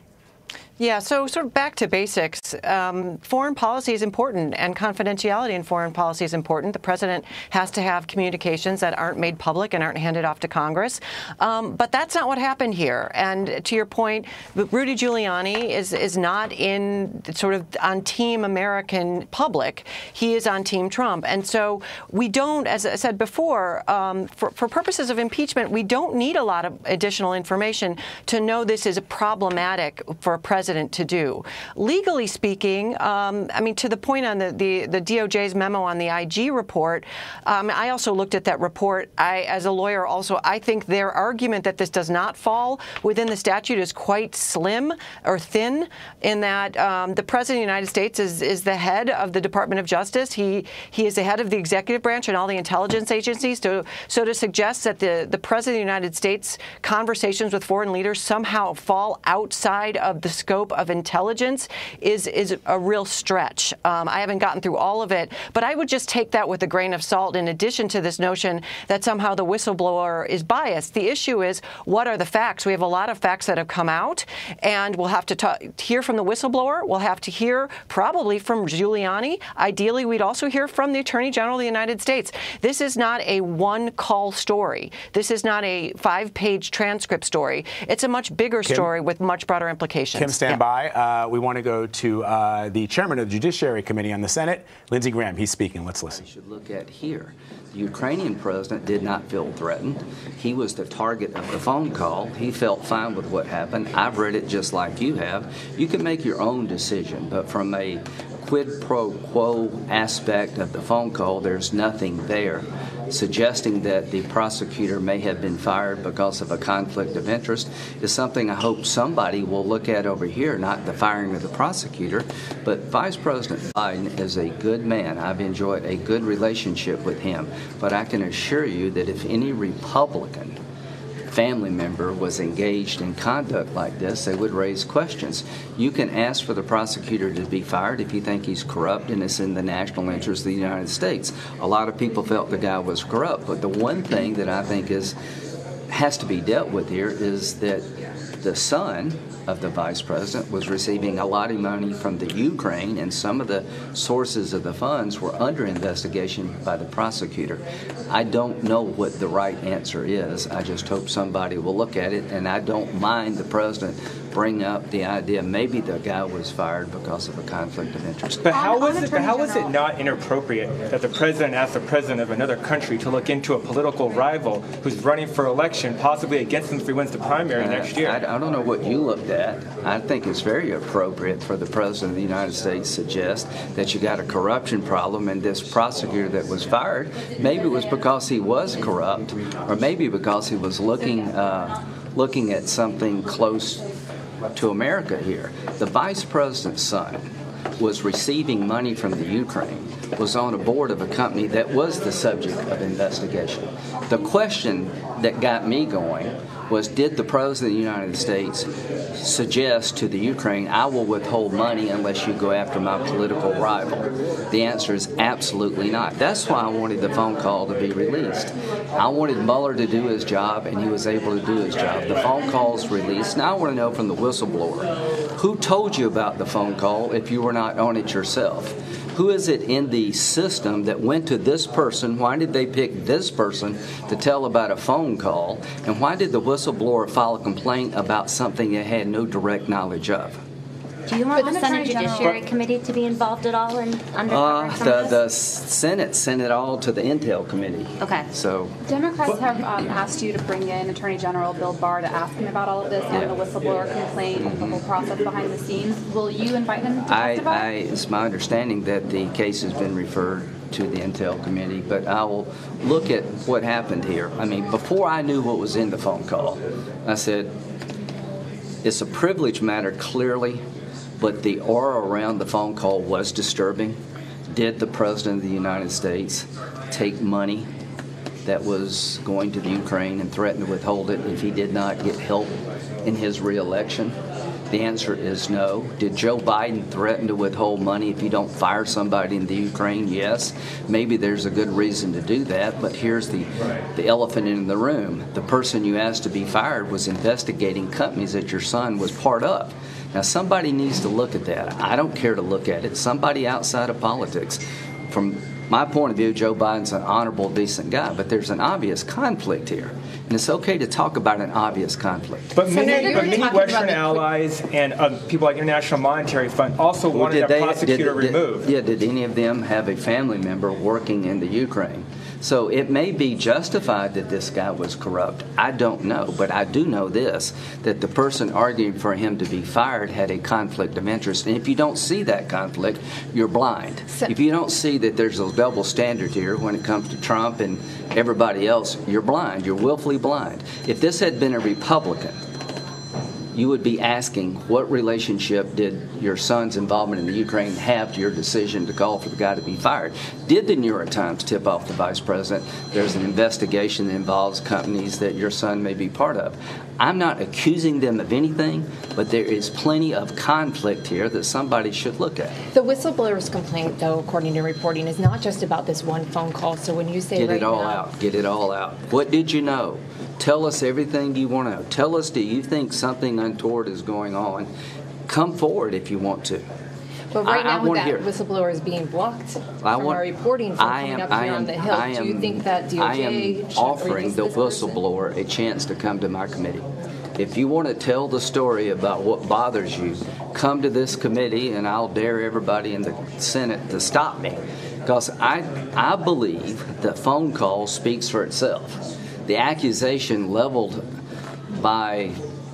Yeah, so sort of back to basics. Um, foreign policy is important, and confidentiality in foreign policy is important. The president has to have communications that aren't made public and aren't handed off to Congress. Um, but that's not what happened here. And to your point, Rudy Giuliani is is not in sort of on Team American public. He is on Team Trump, and so we don't, as I said before, um, for, for purposes of impeachment, we don't need a lot of additional information to know this is problematic for a president president to do. Legally speaking, um, I mean, to the point on the, the, the DOJ's memo on the IG report, um, I also looked at that report. I, as a lawyer, also, I think their argument that this does not fall within the statute is quite slim or thin in that um, the President of the United States is, is the head of the Department of Justice. He, he is the head of the executive branch and all the intelligence agencies. To, so to suggest that the, the President of the United States conversations with foreign leaders somehow fall outside of the scope scope of intelligence is is a real stretch. Um, I haven't gotten through all of it, but I would just take that with a grain of salt. In addition to this notion that somehow the whistleblower is biased, the issue is what are the facts? We have a lot of facts that have come out, and we'll have to talk, hear from the whistleblower. We'll have to hear probably from Giuliani. Ideally, we'd also hear from the Attorney General of the United States. This is not a one-call story. This is not a five-page transcript story. It's a much bigger Kim, story with much broader implications. Kim, stand by. Uh, we want to go to uh, the chairman of the Judiciary Committee on the Senate, Lindsey Graham. He's speaking. Let's listen. We should look at here. The Ukrainian president did not feel threatened. He was the target of the phone call. He felt fine with what happened. I've read it just like you have. You can make your own decision, but from a quid pro quo aspect of the phone call, there's nothing there suggesting that the prosecutor may have been fired because of a conflict of interest is something I hope somebody will look at over here, not the firing of the prosecutor, but Vice President Biden is a good man. I've enjoyed a good relationship with him, but I can assure you that if any Republican family member was engaged in conduct like this, they would raise questions. You can ask for the prosecutor to be fired if you think he's corrupt and it's in the national interest of the United States. A lot of people felt the guy was corrupt, but the one thing that I think is has to be dealt with here is that the son of the vice president was receiving a lot of money from the Ukraine, and some of the sources of the funds were under investigation by the prosecutor. I don't know what the right answer is. I just hope somebody will look at it, and I don't mind the president bring up the idea maybe the guy was fired because of a conflict of interest. But how was it? But how was it not inappropriate that the president asked the president of another country to look into a political rival who's running for election, possibly against him if he wins the primary uh, next year? I, I, don't know what you looked at. I think it's very appropriate for the president of the United States to suggest that you got a corruption problem, and this prosecutor that was fired maybe it was because he was corrupt, or maybe because he was looking. Uh, looking at something close to America here. The vice president's son was receiving money from the Ukraine, was on a board of a company that was the subject of investigation. The question that got me going was did the President of the United States suggest to the Ukraine, I will withhold money unless you go after my political rival? The answer is absolutely not. That's why I wanted the phone call to be released. I wanted Mueller to do his job, and he was able to do his job. The phone call's released. Now I want to know from the whistleblower who told you about the phone call if you were not on it yourself? Who is it in the system that went to this person? Why did they pick this person to tell about a phone call? And why did the whistleblower file a complaint about something they had no direct knowledge of? Do you want the Senate Judiciary Committee to be involved at all in undercovering uh, the, the Senate sent it all to the Intel Committee. Okay. So Democrats have um, asked you to bring in Attorney General Bill Barr to ask him about all of this yeah. and the whistleblower complaint mm-hmm. and the whole process behind the scenes. Will you invite him to I, testify? I, it's my understanding that the case has been referred to the Intel Committee, but I will look at what happened here. I mean, before I knew what was in the phone call, I said, it's a privilege matter clearly but the aura around the phone call was disturbing. Did the President of the United States take money that was going to the Ukraine and threaten to withhold it if he did not get help in his reelection? The answer is no. Did Joe Biden threaten to withhold money if you don't fire somebody in the Ukraine? Yes. Maybe there's a good reason to do that, but here's the, the elephant in the room. The person you asked to be fired was investigating companies that your son was part of. Now, somebody needs to look at that. I don't care to look at it. Somebody outside of politics. From my point of view, Joe Biden's an honorable, decent guy, but there's an obvious conflict here. And it's okay to talk about an obvious conflict. But many, but many Western allies and uh, people like International Monetary Fund also Well, wanted did a prosecutor did- did- removed. Yeah, did any of them have a family member working in the Ukraine? So it may be justified that this guy was corrupt. I don't know, but I do know this that the person arguing for him to be fired had a conflict of interest. And if you don't see that conflict, you're blind. if you don't see that there's a double standard here when it comes to Trump and everybody else, you're blind. You're willfully blind. If this had been a Republican, you would be asking what relationship did your son's involvement in the Ukraine have to your decision to call for the guy to be fired? Did the New York Times tip off the vice president? There's an investigation that involves companies that your son may be part of. I'm not accusing them of anything, but there is plenty of conflict here that somebody should look at. The whistleblower's complaint, though, according to reporting, is not just about this one phone call. So when you say Get right it all now, out. Get it all out. What did you know? Tell us everything you want to know. Tell us, do you think something untoward is going on? Come forward if you want to. but right I- I now wanna that hear- whistleblower is being blocked I from want- our reporting from I coming am- up I here am- on the Hill. I Do you think that DOJ I am should offering the this person? whistleblower a chance to come to my committee. If you want to tell the story about what bothers you, come to this committee and I'll dare everybody in the Senate to stop me. Because I, I believe that phone call speaks for itself. The accusation leveled by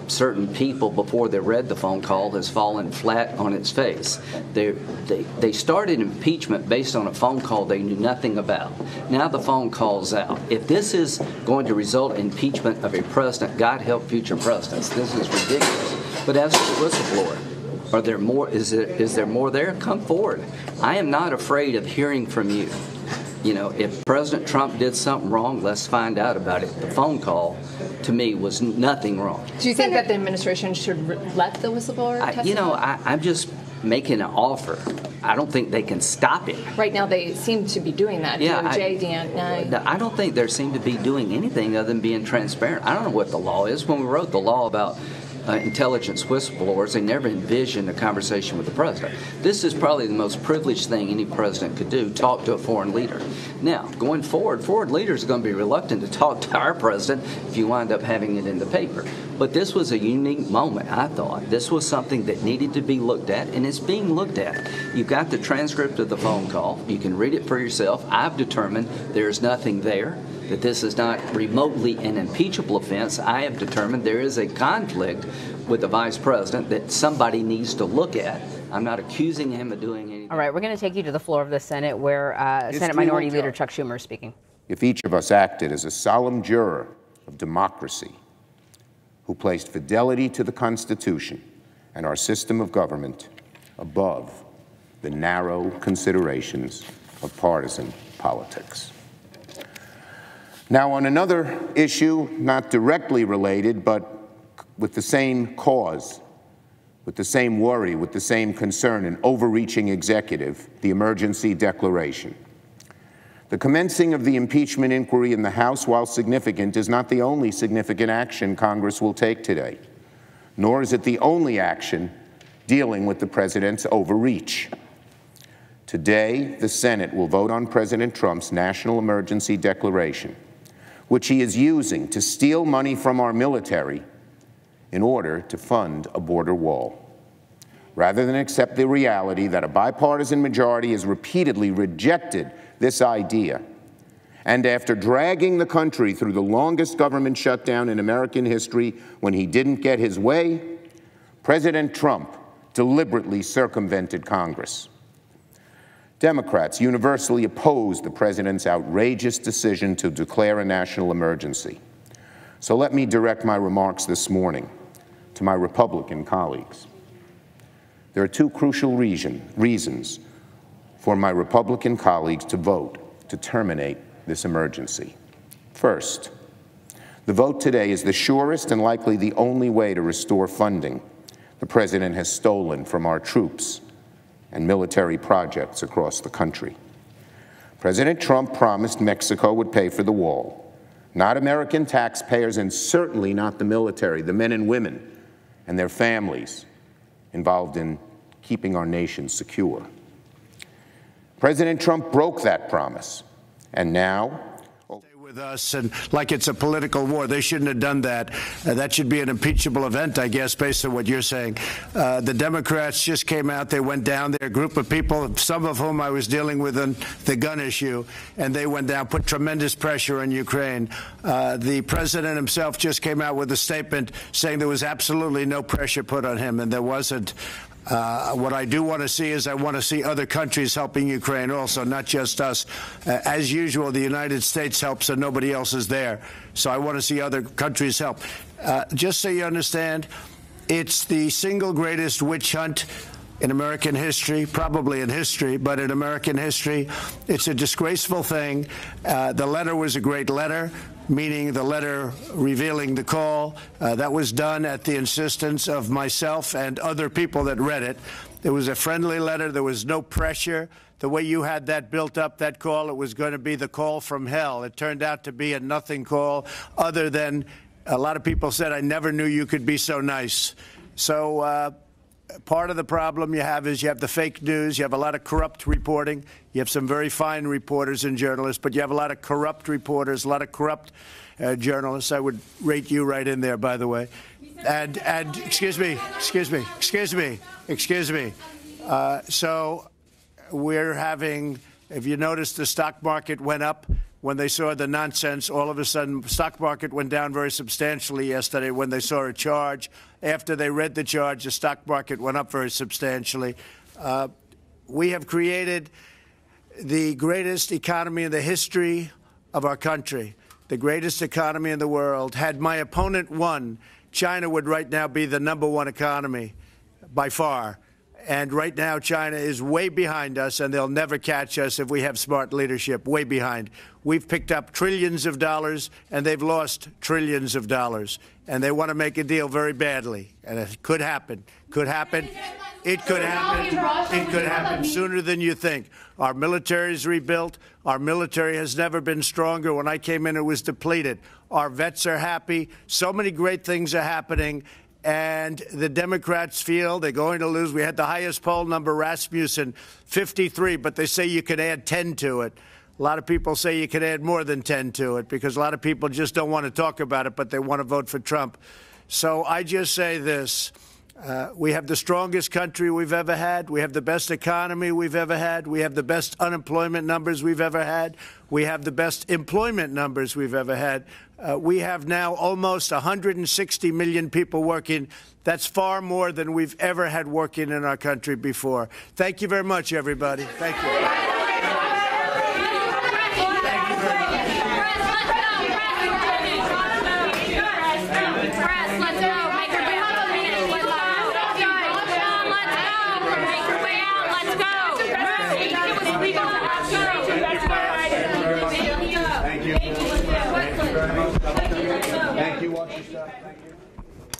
certain people before they read the phone call has fallen flat on its face. They, they, they started impeachment based on a phone call they knew nothing about. Now the phone call's out. If this is going to result in impeachment of a president, God help future presidents. This is ridiculous. But as for the whistleblower, are there more? Is there, is there more there? Come forward. I am not afraid of hearing from you. You know, if President Trump did something wrong, let's find out about it. The phone call, to me, was nothing wrong. Do you think that the administration should let the whistleblower I, testify? you know, I, I'm just making an offer. I don't think they can stop it. right now they seem to be doing that. Yeah, I- DNI. I don't think they seem to be doing anything other than being transparent. I don't know what the law is. When we wrote the law about uh, intelligence whistleblowers, they never envisioned a conversation with the president. This is probably the most privileged thing any president could do talk to a foreign leader. Now, going forward, foreign leaders are going to be reluctant to talk to our president if you wind up having it in the paper. But this was a unique moment, I thought. This was something that needed to be looked at, and it's being looked at. You've got the transcript of the phone call. You can read it for yourself. I've determined there's nothing there, that this is not remotely an impeachable offense. I have determined there is a conflict with the vice president that somebody needs to look at. I'm not accusing him of doing anything. All right, we're going to take you to the floor of the Senate where uh, Senate Minority Leader. Chuck Schumer is speaking. If each of us acted as a solemn juror of democracy who placed fidelity to the Constitution and our system of government above the narrow considerations of partisan politics. Now, on another issue, not directly related, but with the same cause, with the same worry, with the same concern, an overreaching executive, the emergency declaration. The commencing of the impeachment inquiry in the House, while significant, is not the only significant action Congress will take today, nor is it the only action dealing with the president's overreach. Today, the Senate will vote on President Trump's national emergency declaration, which he is using to steal money from our military in order to fund a border wall. Rather than accept the reality that a bipartisan majority has repeatedly rejected this idea, and after dragging the country through the longest government shutdown in American history when he didn't get his way, President Trump deliberately circumvented Congress. Democrats universally opposed the president's outrageous decision to declare a national emergency. So let me direct my remarks this morning to my Republican colleagues. There are two crucial reason, reasons for my Republican colleagues to vote to terminate this emergency. First, the vote today is the surest and likely the only way to restore funding the President has stolen from our troops and military projects across the country. President Trump promised Mexico would pay for the wall, not American taxpayers, and certainly not the military, the men and women and their families involved in keeping our nation secure. President Trump broke that promise, and now with us and like it's a political war. They shouldn't have done that. Uh, that should be an impeachable event, I guess, based on what you're saying. Uh, the Democrats just came out. They went down there, a group of people, some of whom I was dealing with on the gun issue, and they went down, put tremendous pressure on Ukraine. Uh, the president himself just came out with a statement saying there was absolutely no pressure put on him, and there wasn't. Uh, what I do want to see is I want to see other countries helping Ukraine also, not just us. Uh, as usual, the United States helps and nobody else is there. So I want to see other countries help. Uh, just so you understand, it's the single greatest witch hunt in American history, probably in history, but in American history, it's a disgraceful thing. Uh, the letter was a great letter meaning the letter revealing the call. Uh, that was done at the insistence of myself and other people that read it. It was a friendly letter. There was no pressure. The way you had that built up, that call, it was going to be the call from hell. It turned out to be a nothing call, other than a lot of people said, I never knew you could be so nice. So, uh, part of the problem you have is you have the fake news, you have a lot of corrupt reporting, you have some very fine reporters and journalists, but you have a lot of corrupt reporters, a lot of corrupt uh, journalists. I would rate you right in there, by the way. And and excuse me, excuse me, excuse me, excuse me. Uh, so we're having. If you notice, the stock market went up when they saw the nonsense. All of a sudden, stock market went down very substantially yesterday when they saw a charge. After they read the charge, the stock market went up very substantially. Uh, we have created the greatest economy in the history of our country, the greatest economy in the world. Had my opponent won, China would right now be the number one economy by far. And right now, China is way behind us, and they'll never catch us if we have smart leadership, way behind. We've picked up trillions of dollars, and they've lost trillions of dollars. And they want to make a deal very badly. And it could happen. Could happen. It could happen. It could happen sooner than you think. Our military is rebuilt. Our military has never been stronger. When I came in, it was depleted. Our vets are happy. So many great things are happening and the Democrats feel they're going to lose. We had the highest poll number, Rasmussen, 53, but they say you can add 10 to it. A lot of people say you can add more than 10 to it because a lot of people just don't want to talk about it, but they want to vote for Trump. So I just say this. Uh, we have the strongest country we've ever had. We have the best economy we've ever had. We have the best unemployment numbers we've ever had. We have the best employment numbers we've ever had. Uh, we have now almost 160 million people working. That's far more than we've ever had working in our country before. Thank you very much, everybody. Thank you. Well,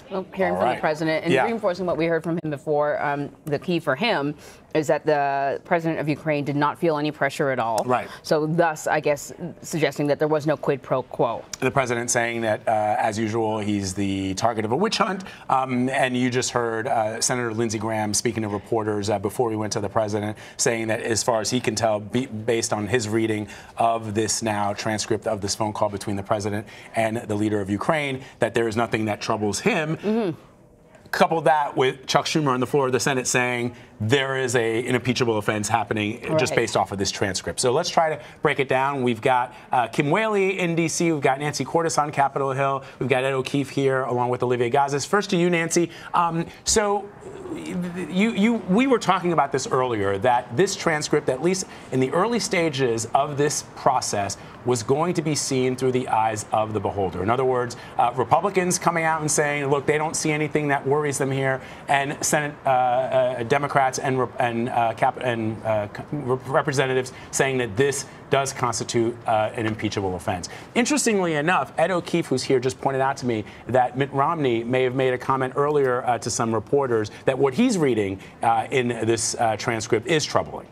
hearing All from right. the president and Yeah. reinforcing what we heard from him before, um, the key for him is that the president of Ukraine did not feel any pressure at all. Right. So, thus, I guess, suggesting that there was no quid pro quo. The president saying that, uh, as usual, he's the target of a witch hunt. Um, and you just heard uh, Senator Lindsey Graham speaking to reporters uh, before we went to the president, saying that, as far as he can tell, be, based on his reading of this now transcript of this phone call between the president and the leader of Ukraine, that there is nothing that troubles him. Couple that with Chuck Schumer on the floor of the Senate saying there is a, an impeachable offense happening just based off of this transcript. So let's try to break it down. We've got uh, Kim Wehle in D.C. We've got Nancy Cordes on Capitol Hill. We've got Ed O'Keefe here along with Olivia Gazis. First to you, Nancy. Um, so you, you, we were talking about this earlier that this transcript, at least in the early stages of this process, was going to be seen through the eyes of the beholder. In other words, uh, Republicans coming out and saying, look, they don't see anything that worries them here, and Senate uh, uh, Democrats and and, uh, cap- and uh, representatives saying that this does constitute uh, an impeachable offense. Interestingly enough, Ed O'Keefe, who's here, just pointed out to me that Mitt Romney may have made a comment earlier to some reporters that what he's reading in this transcript is troubling.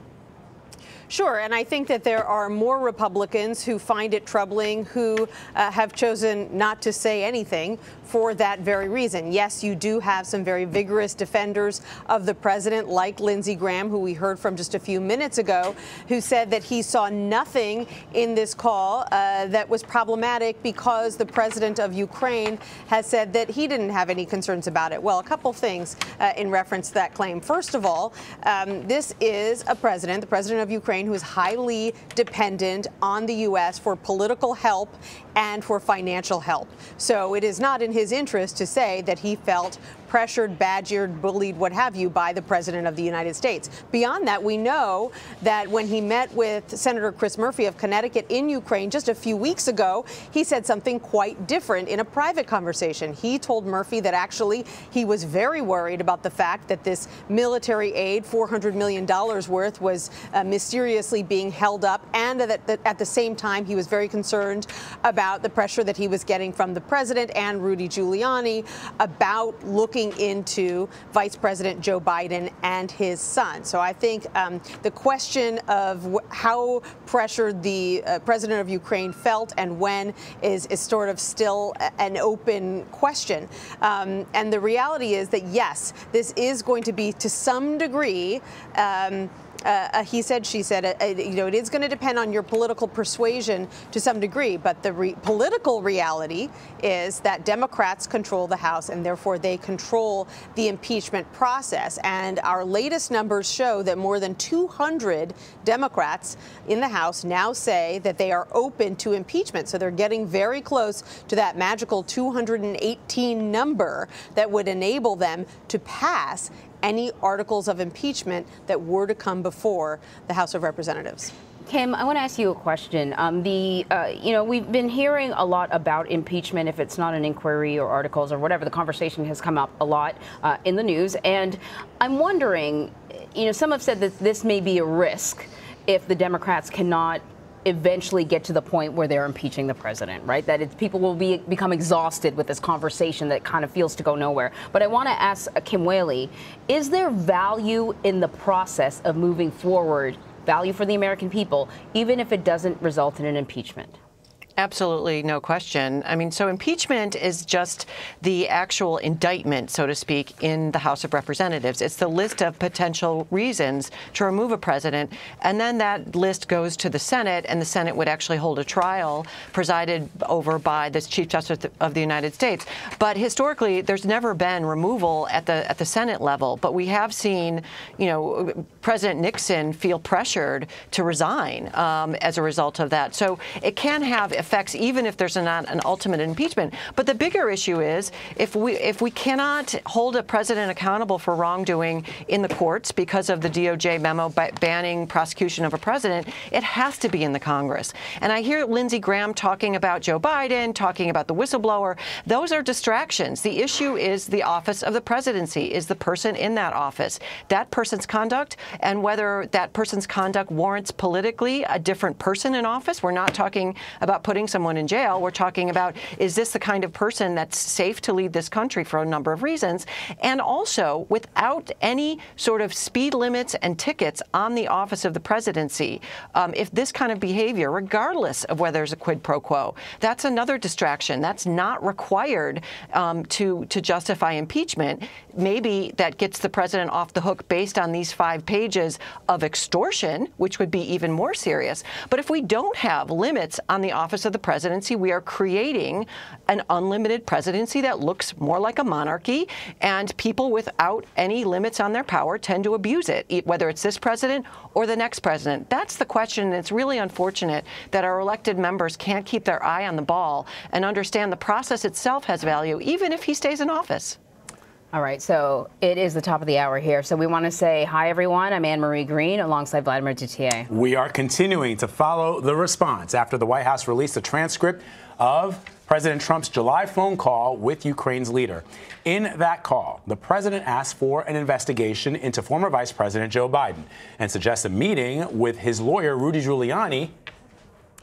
Sure, and I think that there are more Republicans who find it troubling who uh, have chosen not to say anything for that very reason. Yes, you do have some very vigorous defenders of the president, like Lindsey Graham, who we heard from just a few minutes ago, who said that he saw nothing in this call uh, that was problematic because the president of Ukraine has said that he didn't have any concerns about it. Well, a couple things uh, in reference to that claim. First of all, um, this is a president, the president of Ukraine, who is highly dependent on the U.S. for political help and for financial help. So it is not in his interest to say that he felt pressured, badgered, bullied, what have you, by the President of the United States. Beyond that, we know that when he met with Senator Chris Murphy of Connecticut in Ukraine just a few weeks ago, he said something quite different in a private conversation. He told Murphy that actually he was very worried about the fact that this military aid, $400 million worth, was uh, mysteriously being held up, and that, that at the same time he was very concerned about the pressure that he was getting from the president and Rudy Giuliani about looking looking into Vice President Joe Biden and his son. So I think um, the question of how pressured the uh, president of Ukraine felt and when is, is sort of still an open question. Um, and the reality is that, yes, this is going to be to some degree. Um, uh, uh, he said, she said, uh, uh you know, it is going to depend on your political persuasion to some degree, but the re political reality is that Democrats control the House and therefore they control the impeachment process. And our latest numbers show that more than 200 Democrats in the House now say that they are open to impeachment. So they're getting very close to that magical 218 number that would enable them to pass any articles of impeachment that were to come before the House of Representatives. Kim, I want to ask you a question. Um, the, uh, you know, we've been hearing a lot about impeachment. If it's not an inquiry or articles or whatever, the conversation has come up a lot uh, in the news. And I'm wondering, you know, some have said that this may be a risk if the Democrats cannot eventually get to the point where they're impeaching the president, right? That people will be become exhausted with this conversation that kind of feels to go nowhere. But I want to ask uh, Kim Wehle, is there value in the process of moving forward, value for the American people, even if it doesn't result in an impeachment? Absolutely, no question. I mean, so impeachment is just the actual indictment, so to speak, in the House of Representatives. It's the list of potential reasons to remove a president, and then that list goes to the Senate, and the Senate would actually hold a trial presided over by the Chief Justice of the United States. But historically, there's never been removal at the at the Senate level. But we have seen, you know, President Nixon feel pressured to resign um, as a result of that. So it can have effects even if there's not an ultimate impeachment. But the bigger issue is if we if we cannot hold a president accountable for wrongdoing in the courts because of the DOJ memo banning prosecution of a president, it has to be in the Congress. And I hear Lindsey Graham talking about Joe Biden, talking about the whistleblower. Those are distractions. The issue is the office of the presidency, is the person in that office. That person's conduct and whether that person's conduct warrants politically a different person in office. We're not talking about putting putting someone in jail. We're talking about is this the kind of person that's safe to lead this country for a number of reasons? And also, without any sort of speed limits and tickets on the office of the presidency, um, if this kind of behavior, regardless of whether there's a quid pro quo, that's another distraction. That's not required um, to, to justify impeachment. Maybe that gets the president off the hook based on these five pages of extortion, which would be even more serious. But if we don't have limits on the office of the presidency, we are creating an unlimited presidency that looks more like a monarchy, and people without any limits on their power tend to abuse it, whether it's this president or the next president. That's the question, and it's really unfortunate that our elected members can't keep their eye on the ball and understand the process itself has value, even if he stays in office. All right, so it is the top of the hour here. So we want to say hi, everyone. I'm Anne Marie Green alongside Vladimir Duthiers. We are continuing to follow the response after the White House released a transcript of President Trump's July phone call with Ukraine's leader. In that call, the president asked for an investigation into former Vice President Joe Biden and suggests a meeting with his lawyer, Rudy Giuliani,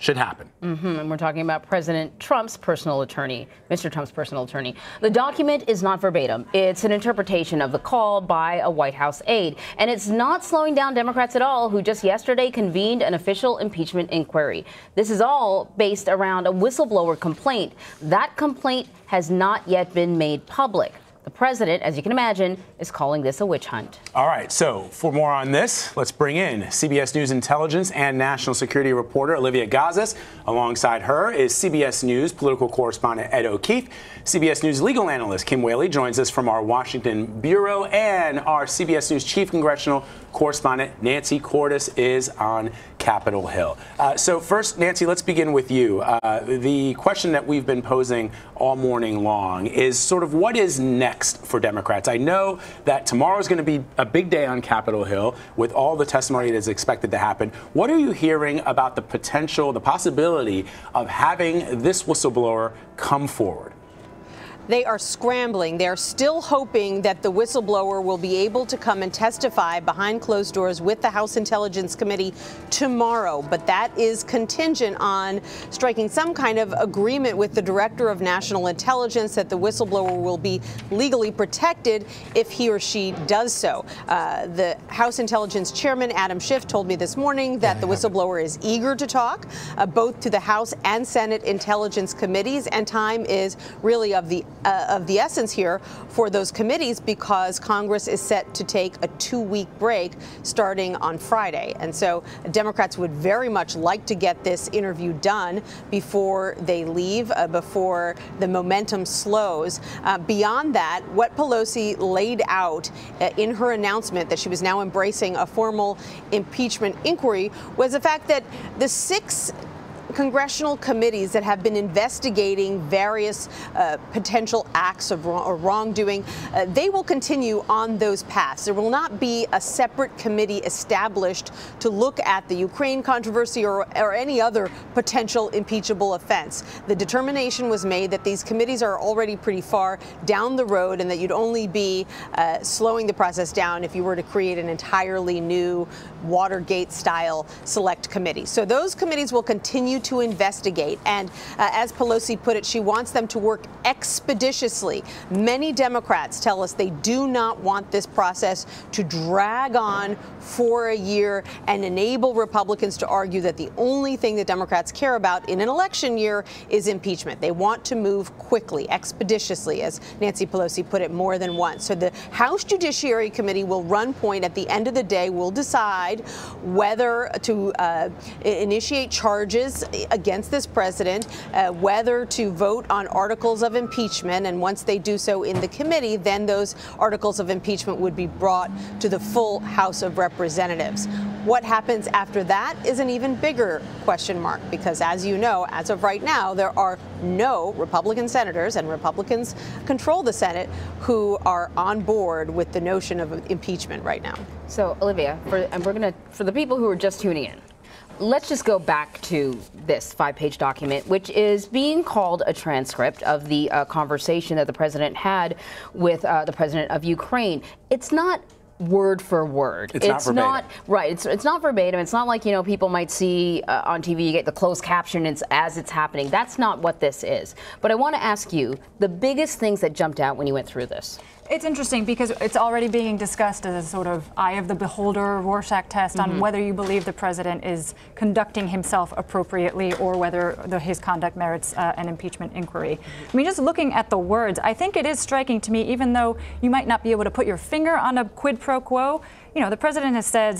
should happen. Mm-hmm. And we're talking about President Trump's personal attorney, Mr. Trump's personal attorney. The document is not verbatim. It's an interpretation of the call by a White House aide. And it's not slowing down Democrats at all, who just yesterday convened an official impeachment inquiry. This is all based around a whistleblower complaint. That complaint has not yet been made public. The president, as you can imagine, is calling this a witch hunt. All right, so for more on this, let's bring in CBS News intelligence and national security reporter Olivia Gazis. Alongside her is CBS News political correspondent Ed O'Keefe. CBS News legal analyst Kim Wehle joins us from our Washington bureau, and our CBS News chief congressional correspondent Nancy Cordes is on Capitol Hill. Uh, so first, Nancy, let's begin with you. Uh, the question that we've been posing all morning long is sort of what is next for Democrats? I know that tomorrow is going to be a big day on Capitol Hill with all the testimony that is expected to happen. What are you hearing about the potential, the possibility of having this whistleblower come forward? They are scrambling. They're still hoping that the whistleblower will be able to come and testify behind closed doors with the House Intelligence Committee tomorrow. But that is contingent on striking some kind of agreement with the Director of National Intelligence that the whistleblower will be legally protected if he or she does so. Uh, the House Intelligence Chairman, Adam Schiff, told me this morning that the whistleblower is eager to talk, uh, both to the House and Senate Intelligence Committees, and time is really of the uh, of the essence here for those committees because Congress is set to take a two week break starting on Friday. And so Democrats would very much like to get this interview done before they leave, uh, before the momentum slows. Uh, beyond that, what Pelosi laid out uh, in her announcement that she was now embracing a formal impeachment inquiry was the fact that the six congressional committees that have been investigating various uh, potential acts of wrong, or wrongdoing, uh, they will continue on those paths. There will not be a separate committee established to look at the Ukraine controversy or, or any other potential impeachable offense. The determination was made that these committees are already pretty far down the road and that you'd only be uh, slowing the process down if you were to create an entirely new Watergate style select committee. So those committees will continue to investigate. And uh, as Pelosi put it, she wants them to work expeditiously. Many Democrats tell us they do not want this process to drag on for a year and enable Republicans to argue that the only thing that Democrats care about in an election year is impeachment. They want to move quickly, expeditiously, as Nancy Pelosi put it more than once. So the House Judiciary Committee will run point at the end of the day. will decide whether to uh, initiate charges against this president, uh, whether to vote on articles of impeachment. And once they do so in the committee, then those articles of impeachment would be brought to the full House of Representatives. What happens after that is an even bigger question mark because, as you know, as of right now, there are no Republican senators, and Republicans control the Senate, who are on board with the notion of impeachment right now. So, Olivia, for, and we're going to, for the people who are just tuning in, let's just go back to this five page document, which is being called a transcript of the uh, conversation that the president had with uh, the president of Ukraine. It's not word for word. It's, it's not, not, right. It's it's not verbatim. It's not like you know people might see uh, on TV. You get the closed caption it's, as it's happening. That's not what this is. But I want to ask you the biggest things that jumped out when you went through this. It's interesting because it's already being discussed as a sort of eye of the beholder Rorschach test mm-hmm. on whether you believe the president is conducting himself appropriately or whether the, his conduct merits uh, an impeachment inquiry. I mean, just looking at the words, I think it is striking to me, even though you might not be able to put your finger on a quid pro quo, you know, the president has said,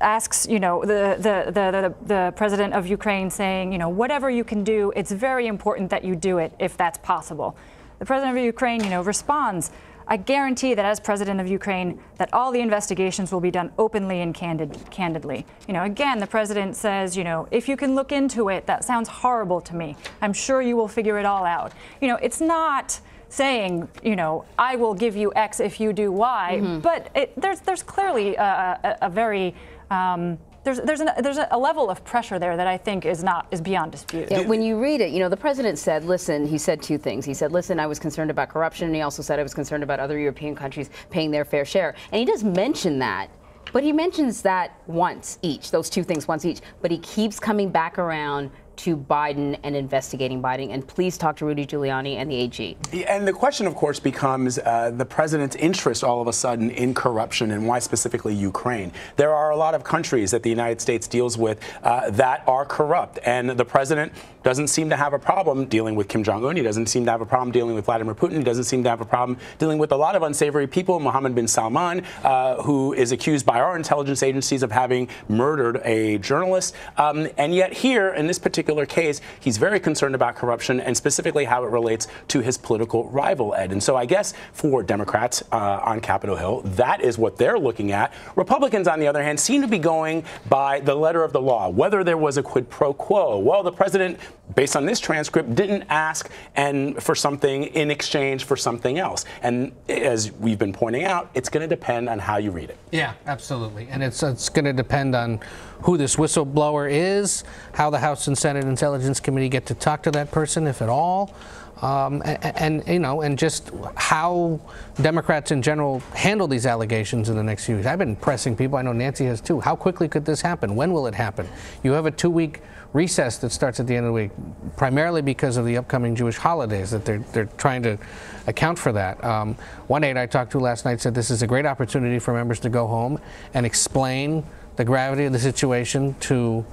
asks, you know, the, the, the, the, president of Ukraine saying, you know, whatever you can do, it's very important that you do it if that's possible. The president of Ukraine, you know, responds, I guarantee that as president of Ukraine, that all the investigations will be done openly and candid, candidly. You know, again, the president says, you know, if you can look into it, that sounds horrible to me. I'm sure you will figure it all out. You know, it's not saying, you know, I will give you X if you do Y, mm-hmm. but it, there's there's clearly a, a, a very um, there's there's an, there's a level of pressure there that I think is not is beyond dispute. Yeah, when you read it, you know, the president said, "Listen," he said two things. He said, "Listen, I was concerned about corruption," and he also said, "I was concerned about other European countries paying their fair share." And he does mention that. But he mentions that once each, those two things once each. But he keeps coming back around to Biden and investigating Biden. And please talk to Rudy Giuliani and the AG. And the question, of course, becomes uh, the president's interest all of a sudden in corruption and why specifically Ukraine. There are a lot of countries that the United States deals with uh, that are corrupt. And the president doesn't seem to have a problem dealing with Kim Jong un. He doesn't seem to have a problem dealing with Vladimir Putin. He doesn't seem to have a problem dealing with a lot of unsavory people. Mohammed bin Salman, uh, who is accused by our intelligence agencies of having murdered a journalist. Um, and yet, here, in this particular particular case, he's very concerned about corruption and specifically how it relates to his political rival, Ed. And so I guess for Democrats uh, on Capitol Hill, that is what they're looking at. Republicans, on the other hand, seem to be going by the letter of the law, whether there was a quid pro quo. Well, the president, based on this transcript, didn't ask and for something in exchange for something else. And as we've been pointing out, it's going to depend on how you read it. Yeah, absolutely. And it's, it's going to depend on who this whistleblower is, how the House and Senate Intelligence Committee get to talk to that person, if at all. Um, and, and, you know, and just how Democrats in general handle these allegations in the next few weeks. I've been pressing people. I know Nancy has too. How quickly could this happen? When will it happen? You have a two-week recess that starts at the end of the week, primarily because of the upcoming Jewish holidays that they're they're trying to account for that. Um, one aide I talked to last night said this is a great opportunity for members to go home and explain the gravity of the situation to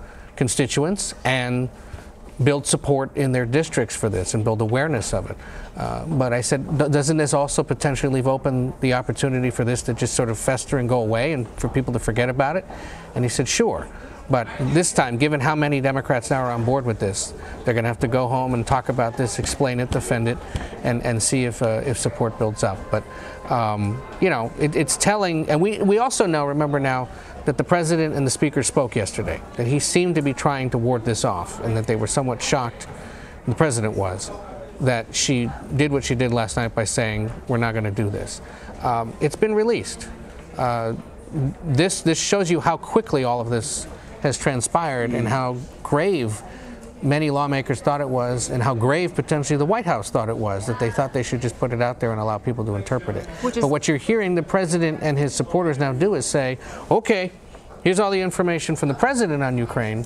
constituents and build support in their districts for this and build awareness of it. Uh, but I said, doesn't this also potentially leave open the opportunity for this to just sort of fester and go away and for people to forget about it? And he said, sure. But this time, given how many Democrats now are on board with this, they're going to have to go home and talk about this, explain it, defend it, and, and see if, uh, if support builds up. But, um, you know, it, it's telling. And we, we also know, remember now, that the president and the speaker spoke yesterday, that he seemed to be trying to ward this off, and that they were somewhat shocked, the president was, that she did what she did last night by saying, we're not going to do this. Um, it's been released. Uh, this, this shows you how quickly all of this has transpired and how grave many lawmakers thought it was and how grave potentially the White House thought it was, that they thought they should just put it out there and allow people to interpret it. But what you're hearing the president and his supporters now do is say, okay, here's all the information from the president on Ukraine.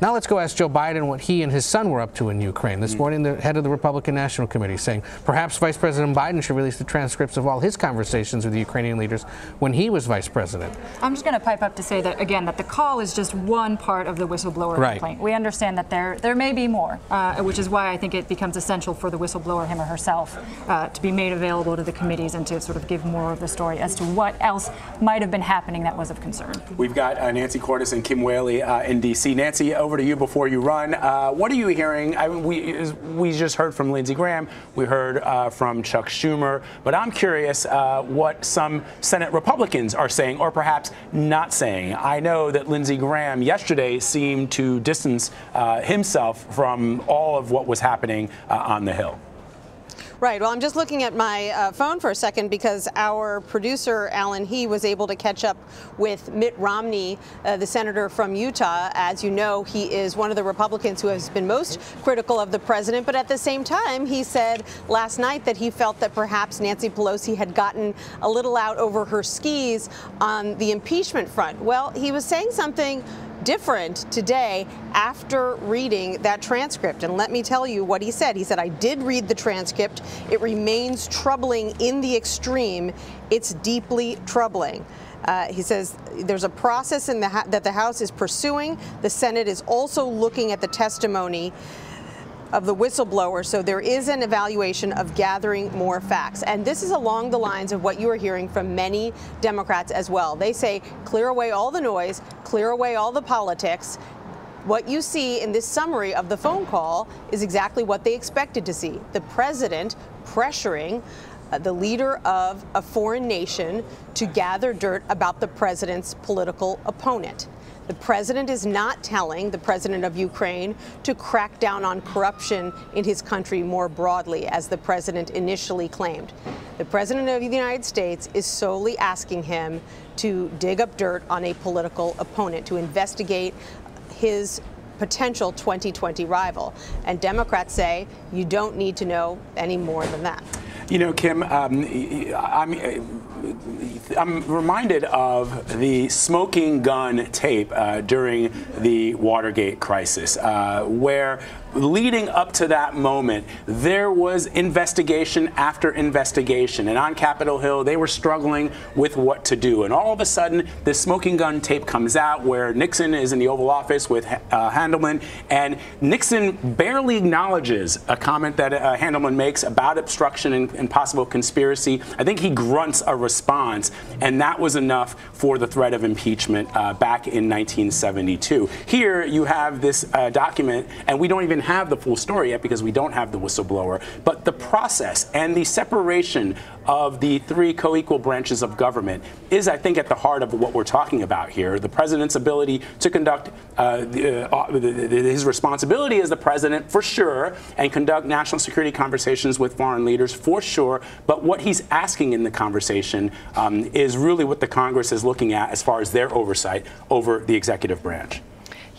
Now let's go ask Joe Biden what he and his son were up to in Ukraine. This mm. morning, the head of the Republican National Committee saying perhaps Vice President Biden should release the transcripts of all his conversations with the Ukrainian leaders when he was vice president. I'm just going to pipe up to say that again that the call is just one part of the whistleblower right. complaint. We understand that there there may be more, uh, which is why I think it becomes essential for the whistleblower, him or herself, uh, to be made available to the committees and to sort of give more of the story as to what else might have been happening that was of concern. We've got uh, Nancy Cordes and Kim Wehle uh, in D.C. Nancy, over to you before you run. Uh, what are you hearing? I mean, we we just heard from Lindsey Graham. We heard uh, from Chuck Schumer. But I'm curious uh, what some Senate Republicans are saying, or perhaps not saying. I know that Lindsey Graham yesterday seemed to distance uh, himself from all of what was happening uh, on the Hill. Right. Well, I'm just looking at my uh, phone for a second because our producer, Alan He, was able to catch up with Mitt Romney, uh, the senator from Utah. As you know, he is one of the Republicans who has been most critical of the president. But at the same time, he said last night that he felt that perhaps Nancy Pelosi had gotten a little out over her skis on the impeachment front. Well, he was saying something different today after reading that transcript. And let me tell you what he said. He said, I did read the transcript. It remains troubling in the extreme. It's deeply troubling. Uh, he says there's a process the that the House is pursuing. The Senate is also looking at the testimony of the whistleblower. So there is an evaluation of gathering more facts. And this is along the lines of what you are hearing from many Democrats as well. They say clear away all the noise, clear away all the politics. What you see in this summary of the phone call is exactly what they expected to see. The president pressuring uh, the leader of a foreign nation to gather dirt about the president's political opponent. The president is not telling the president of Ukraine to crack down on corruption in his country more broadly, as the president initially claimed. The president of the United States is solely asking him to dig up dirt on a political opponent, to investigate his potential 2020 rival. And Democrats say you don't need to know any more than that. You know, Kim, um, I'm I'm reminded of the smoking gun tape uh, during the Watergate crisis, uh, where leading up to that moment, there was investigation after investigation. And on Capitol Hill, they were struggling with what to do. And all of a sudden, the smoking gun tape comes out where Nixon is in the Oval Office with uh, Haldeman. And Nixon barely acknowledges a comment that uh, Haldeman makes about obstruction and, and possible conspiracy. I think he grunts a response. And that was enough for the threat of impeachment uh, back in 1972. Here, you have this uh, document, and we don't even even have the full story yet because we don't have the whistleblower. But the process and the separation of the three co-equal branches of government is, I think, at the heart of what we're talking about here. The president's ability to conduct uh, the, uh, his responsibility as the president, for sure, and conduct national security conversations with foreign leaders, for sure. But what he's asking in the conversation um, is really what the Congress is looking at as far as their oversight over the executive branch.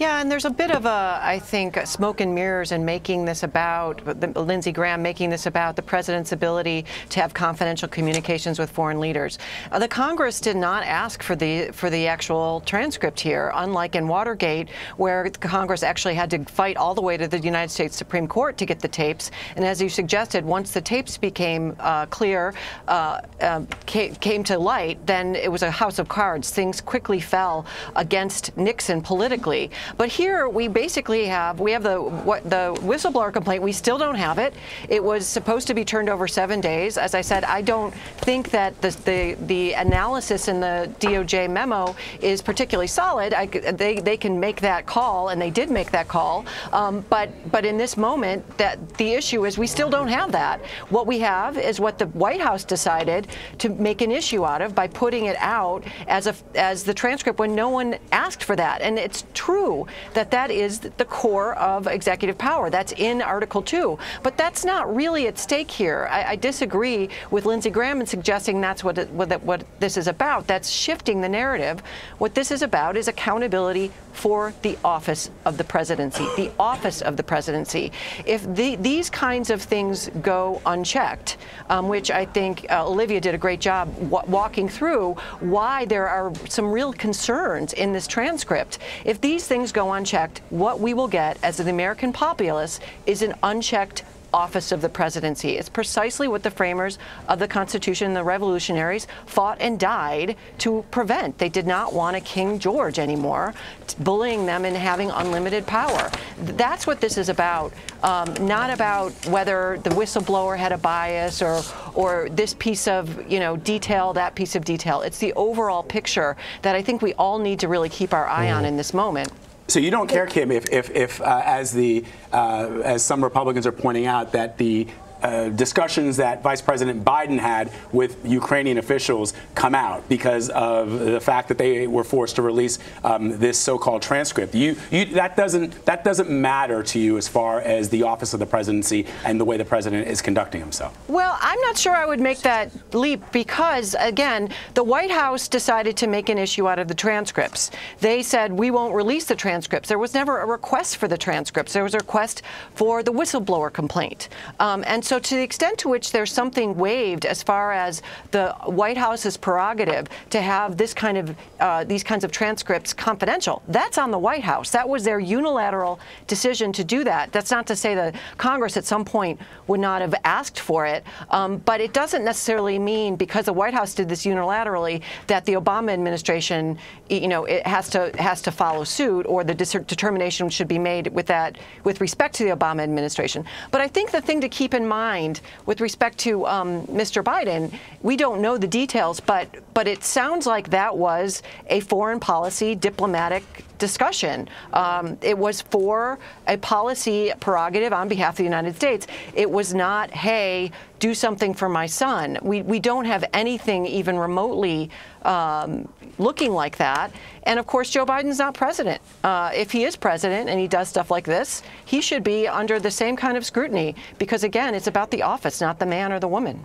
Yeah, and there's a bit of a, I think, smoke and mirrors in making this about, Lindsey Graham making this about the president's ability to have confidential communications with foreign leaders. Uh, the Congress did not ask for the for the actual transcript here, unlike in Watergate, where Congress actually had to fight all the way to the United States Supreme Court to get the tapes. And as you suggested, once the tapes became uh, clear, uh, um, came, came to light, then it was a house of cards. Things quickly fell against Nixon politically. But here we basically have we have the what the whistleblower complaint. We still don't have it. It was supposed to be turned over seven days. As I said, I don't think that the the, the analysis in the DOJ memo is particularly solid. I, they they can make that call, and they did make that call. Um, but but in this moment, that the issue is we still don't have that. What we have is what the White House decided to make an issue out of by putting it out as a as the transcript when no one asked for that. And it's true that that is the core of executive power. That's in Article 2. But that's not really at stake here. I, I disagree with Lindsey Graham in suggesting that's what, it, what, what this is about. That's shifting the narrative. What this is about is accountability for the office of the presidency, the office of the presidency. If the, these kinds of things go unchecked, um, which I think uh, Olivia did a great job walking through why there are some real concerns in this transcript. If these things go unchecked, what we will get as the American populace is an unchecked office of the presidency. It's precisely what the framers of the Constitution, the revolutionaries, fought and died to prevent. They did not want a King George anymore, bullying them and having unlimited power. That's what this is about, um, not about whether the whistleblower had a bias or, or this piece of you know detail, that piece of detail. It's the overall picture that I think we all need to really keep our eye on mm. in this moment. So you don't care, Kim, if, if, if uh, as the uh, as some Republicans are pointing out, that the uh, discussions that Vice President Biden had with Ukrainian officials come out because of the fact that they were forced to release um, this so-called transcript. You, you, that doesn't that doesn't matter to you as far as the office of the presidency and the way the president is conducting himself. Well, I'm not sure I would make that leap because, again, the White House decided to make an issue out of the transcripts. They said we won't release the transcripts. There was never a request for the transcripts. There was a request for the whistleblower complaint, um, and so to the extent to which there's something waived as far as the White House's prerogative to have this kind of uh, these kinds of transcripts confidential, that's on the White House. That was their unilateral decision to do that. That's not to say that Congress at some point would not have asked for it, um, but it doesn't necessarily mean because the White House did this unilaterally that the Obama administration, you know, it has to has to follow suit or the determination should be made with that with respect to the Obama administration. But I think the thing to keep in mind mind with respect to um, Mr. Biden. We don't know the details, but but it sounds like that was a foreign policy diplomatic discussion. Um, it was for a policy prerogative on behalf of the United States. It was not, hey, do something for my son. We, we don't have anything even remotely um, looking like that. And of course, Joe Biden's not president. Uh, if he is president and he does stuff like this, he should be under the same kind of scrutiny because, again, it's about the office, not the man or the woman.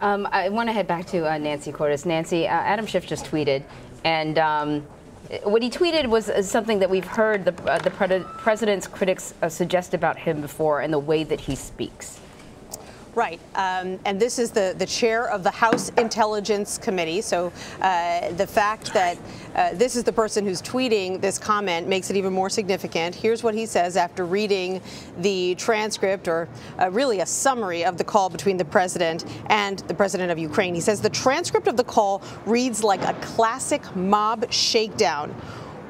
Um, I want to head back to uh, Nancy Cordes. Nancy, uh, Adam Schiff just tweeted, and um, what he tweeted was uh, something that we've heard the, uh, the president's critics uh, suggest about him before and the way that he speaks. Right. Um, and this is the, the chair of the House Intelligence Committee. So uh, the fact that uh, this is the person who's tweeting this comment makes it even more significant. Here's what he says after reading the transcript, or uh, really a summary of the call between the president and the president of Ukraine. He says the transcript of the call reads like a classic mob shakedown.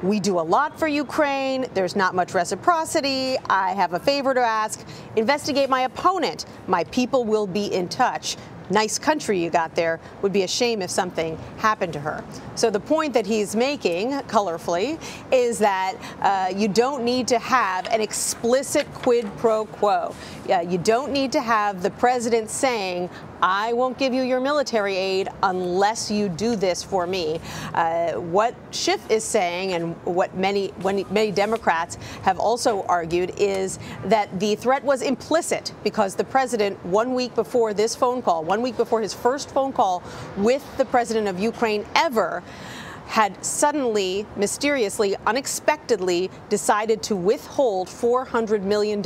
We do a lot for Ukraine. There's not much reciprocity. I have a favor to ask. Investigate my opponent. My people will be in touch nice country you got there. Would be a shame if something happened to her. So the point that he's making, colorfully, is that uh, you don't need to have an explicit quid pro quo. Yeah, you don't need to have the president saying, I won't give you your military aid unless you do this for me. Uh, what Schiff is saying, and what many, when many Democrats have also argued, is that the threat was implicit because the president, one week before this phone call, one week before his first phone call with the president of Ukraine ever, had suddenly, mysteriously, unexpectedly decided to withhold $400 million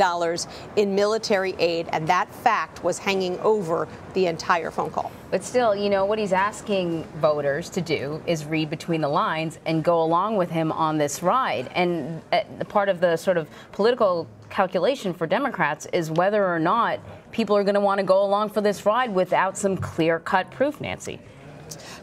in military aid, and that fact was hanging over the entire phone call. But still, you know, what he's asking voters to do is read between the lines and go along with him on this ride. And uh, part of the sort of political calculation for Democrats is whether or not people are going to want to go along for this ride without some clear cut proof, Nancy.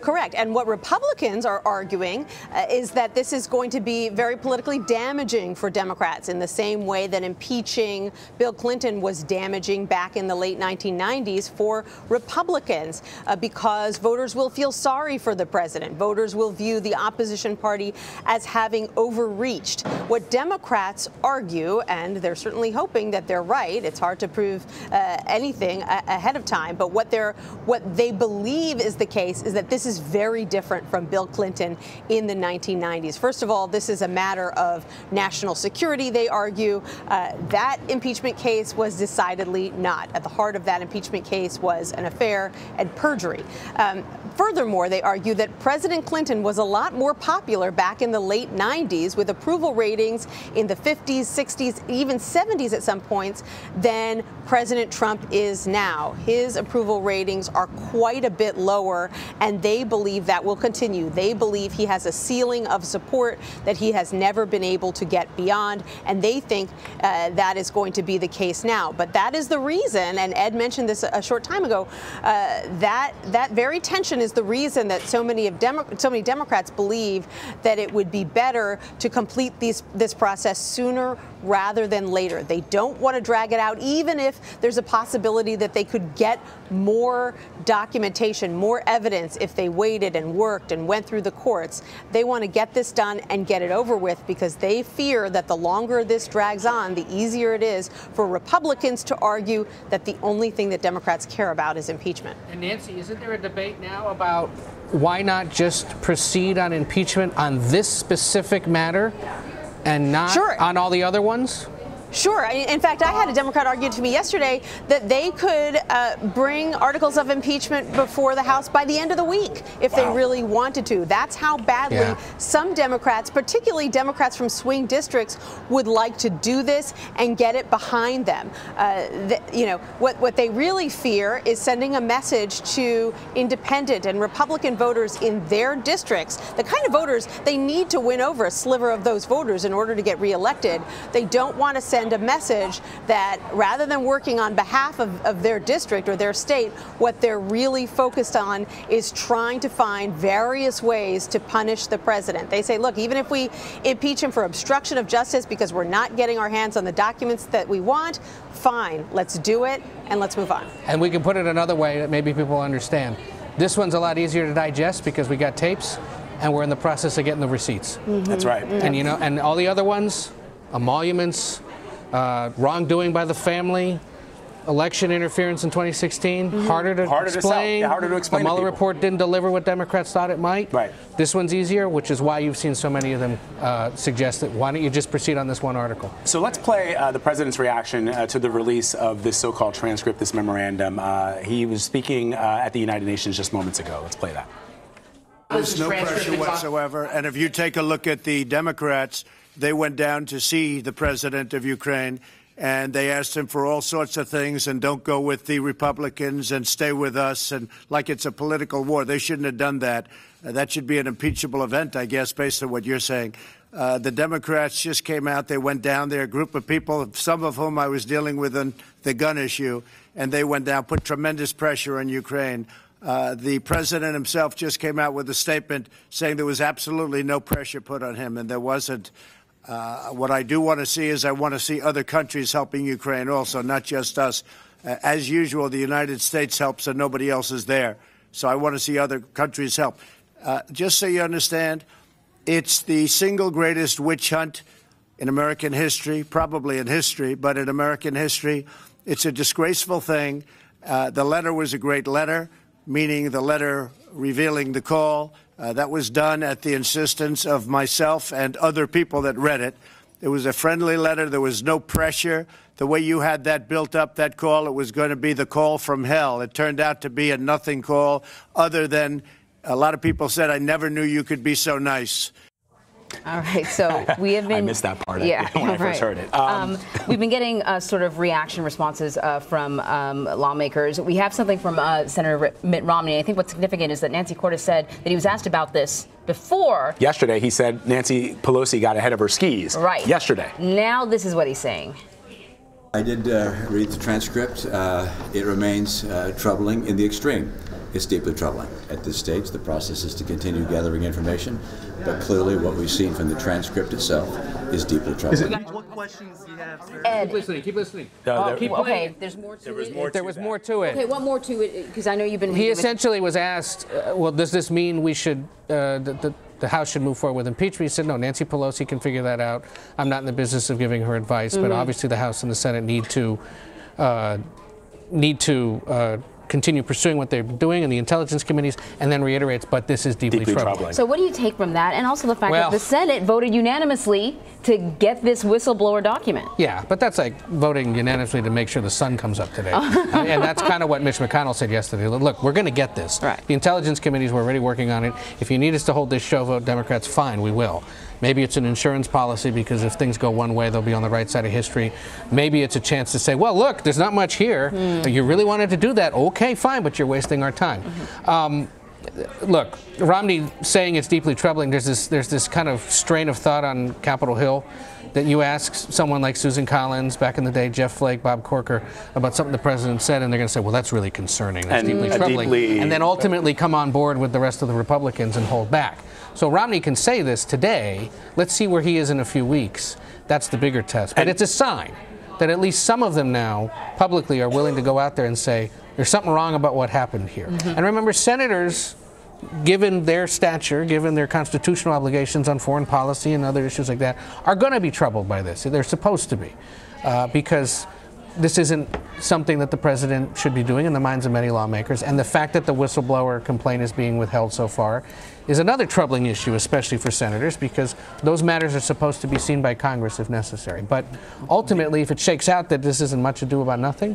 Correct. And what Republicans are arguing uh, is that this is going to be very politically damaging for Democrats in the same way that impeaching Bill Clinton was damaging back in the late 1990s for Republicans uh, because voters will feel sorry for the president. Voters will view the opposition party as having overreached. What Democrats argue, and they're certainly hoping that they're right, it's hard to prove uh, anything a- ahead of time, but what they're what they believe is the case is that this is very different from Bill Clinton in the 1990s. First of all, this is a matter of national security, they argue. Uh, that impeachment case was decidedly not. At the heart of that impeachment case was an affair and perjury. Um, furthermore, they argue that President Clinton was a lot more popular back in the late 90s with approval ratings in the 50s, 60s, even 70s at some points than President Trump is now. His approval ratings are quite a bit lower, and they believe that will continue. They believe he has a ceiling of support that he has never been able to get beyond, and they think uh, that is going to be the case now. But that is the reason, and Ed mentioned this a short time ago, uh, that that very tension is the reason that so many of Demo- so many Democrats believe that it would be better to complete these, this process sooner rather than later. They don't want to drag it out, even if there's a possibility that they could get more documentation, more evidence if they waited and worked and went through the courts. They want to get this done and get it over with because they fear that the longer this drags on, the easier it is for Republicans to argue that the only thing that Democrats care about is impeachment. And Nancy, isn't there a debate now about why not just proceed on impeachment on this specific matter and not sure. on all the other ones? Sure. In fact, I had a Democrat argue to me yesterday that they could uh, bring articles of impeachment before the House by the end of the week if wow. they really wanted to. That's how badly yeah. some Democrats, particularly Democrats from swing districts, would like to do this and get it behind them. Uh, the, you know, what, what they really fear is sending a message to independent and Republican voters in their districts, the kind of voters they need to win over a sliver of those voters in order to get reelected. They don't want to send send a message that rather than working on behalf of, of their district or their state, what they're really focused on is trying to find various ways to punish the president. They say, look, even if we impeach him for obstruction of justice because we're not getting our hands on the documents that we want, fine, let's do it and let's move on. And we can put it another way that maybe people understand. This one's a lot easier to digest because we got tapes and we're in the process of getting the receipts. Mm-hmm. That's right. Mm-hmm. And you know, and all the other ones, emoluments, uh, wrongdoing by the family, election interference in 2016, mm-hmm. harder to harder explain. To yeah, harder to explain. The Mueller report didn't deliver what Democrats thought it might. Right. This one's easier, which is why you've seen so many of them uh, suggest that. Why don't you just proceed on this one article? So let's play uh, the president's reaction uh, to the release of this so-called transcript, this memorandum. Uh, he was speaking uh, at the United Nations just moments ago. Let's play that. There's no pressure whatsoever, and if you take a look at the Democrats they went down to see the president of Ukraine and they asked him for all sorts of things and don't go with the Republicans and stay with us and like it's a political war. They shouldn't have done that. Uh, that should be an impeachable event, I guess, based on what you're saying. Uh, the Democrats just came out. They went down there, a group of people, some of whom I was dealing with on the gun issue, and they went down, put tremendous pressure on Ukraine. Uh, the president himself just came out with a statement saying there was absolutely no pressure put on him, and there wasn't. Uh, what I do want to see is I want to see other countries helping Ukraine also, not just us. Uh, as usual, the United States helps and nobody else is there. So I want to see other countries help. Uh, just so you understand, it's the single greatest witch hunt in American history, probably in history, but in American history. It's a disgraceful thing. Uh, the letter was a great letter, meaning the letter revealing the call. Uh, that was done at the insistence of myself and other people that read it. It was a friendly letter. There was no pressure. The way you had that built up, that call, it was going to be the call from hell. It turned out to be a nothing call, other than a lot of people said, I never knew you could be so nice. All right, so we have [LAUGHS] been. I missed that part Yeah, [LAUGHS] when I right. first heard it. Um, we've been getting uh, sort of reaction responses uh, from um, lawmakers. We have something from uh, Senator Mitt Romney. I think what's significant is that Nancy Cordes said that he was asked about this before. Yesterday, he said Nancy Pelosi got ahead of her skis. Right. Yesterday. Now this is what he's saying. I did uh, read the transcript. Uh, it remains uh, troubling in the extreme. It's deeply troubling. At this stage, the process is to continue gathering information, but clearly what we've seen from the transcript itself is deeply troubling. What questions do you have, sir? Ed. Keep listening. Keep listening. No, Oh, there- keep okay, there's more to There was it. more There was more to it. Okay, what more to it? Because I know you've been. He reading with- essentially was asked, uh, well, does this mean we should, uh, the, the, the House should move forward with impeachment? He said, no, Nancy Pelosi can figure that out. I'm not in the business of giving her advice, but Mhm. obviously the House and the Senate need to, uh, need to uh, continue pursuing what they're doing in the intelligence committees, and then reiterates, but this is deeply, troubling. So what do you take from that, and also the fact Well- that the Senate voted unanimously to get this whistleblower document? Yeah, but that's like voting unanimously to make sure the sun comes up today. [LAUGHS] and that's kind of what Mitch McConnell said yesterday. Look, we're going to get this. Right. The intelligence committees were already working on it. If you need us to hold this show vote, Democrats, fine, we will. Maybe it's an insurance policy because if things go one way, they'll be on the right side of history. Maybe it's a chance to say, well, look, there's not much here. You really wanted to do that? Okay, fine, but you're wasting our time. Um, look, Romney saying it's deeply troubling. There's this there's this kind of strain of thought on Capitol Hill that you ask someone like Susan Collins back in the day, Jeff Flake, Bob Corker about something the president said, and they're going to say, well, that's really concerning. That's And deeply troubling. deeply- and then ultimately come on board with the rest of the Republicans and hold back. So Romney can say this today. Let's see where he is in a few weeks. That's the bigger test. But it's a sign that at least some of them now publicly are willing to go out there and say, there's something wrong about what happened here. And remember, senators, given their stature, given their constitutional obligations on foreign policy and other issues like that, are going to be troubled by this. They're supposed to be. Uh, because this isn't something that the president should be doing in the minds of many lawmakers. And the fact that the whistleblower complaint is being withheld so far is another troubling issue, especially for senators, because those matters are supposed to be seen by Congress if necessary. But ultimately, if it shakes out that this isn't much ado about nothing,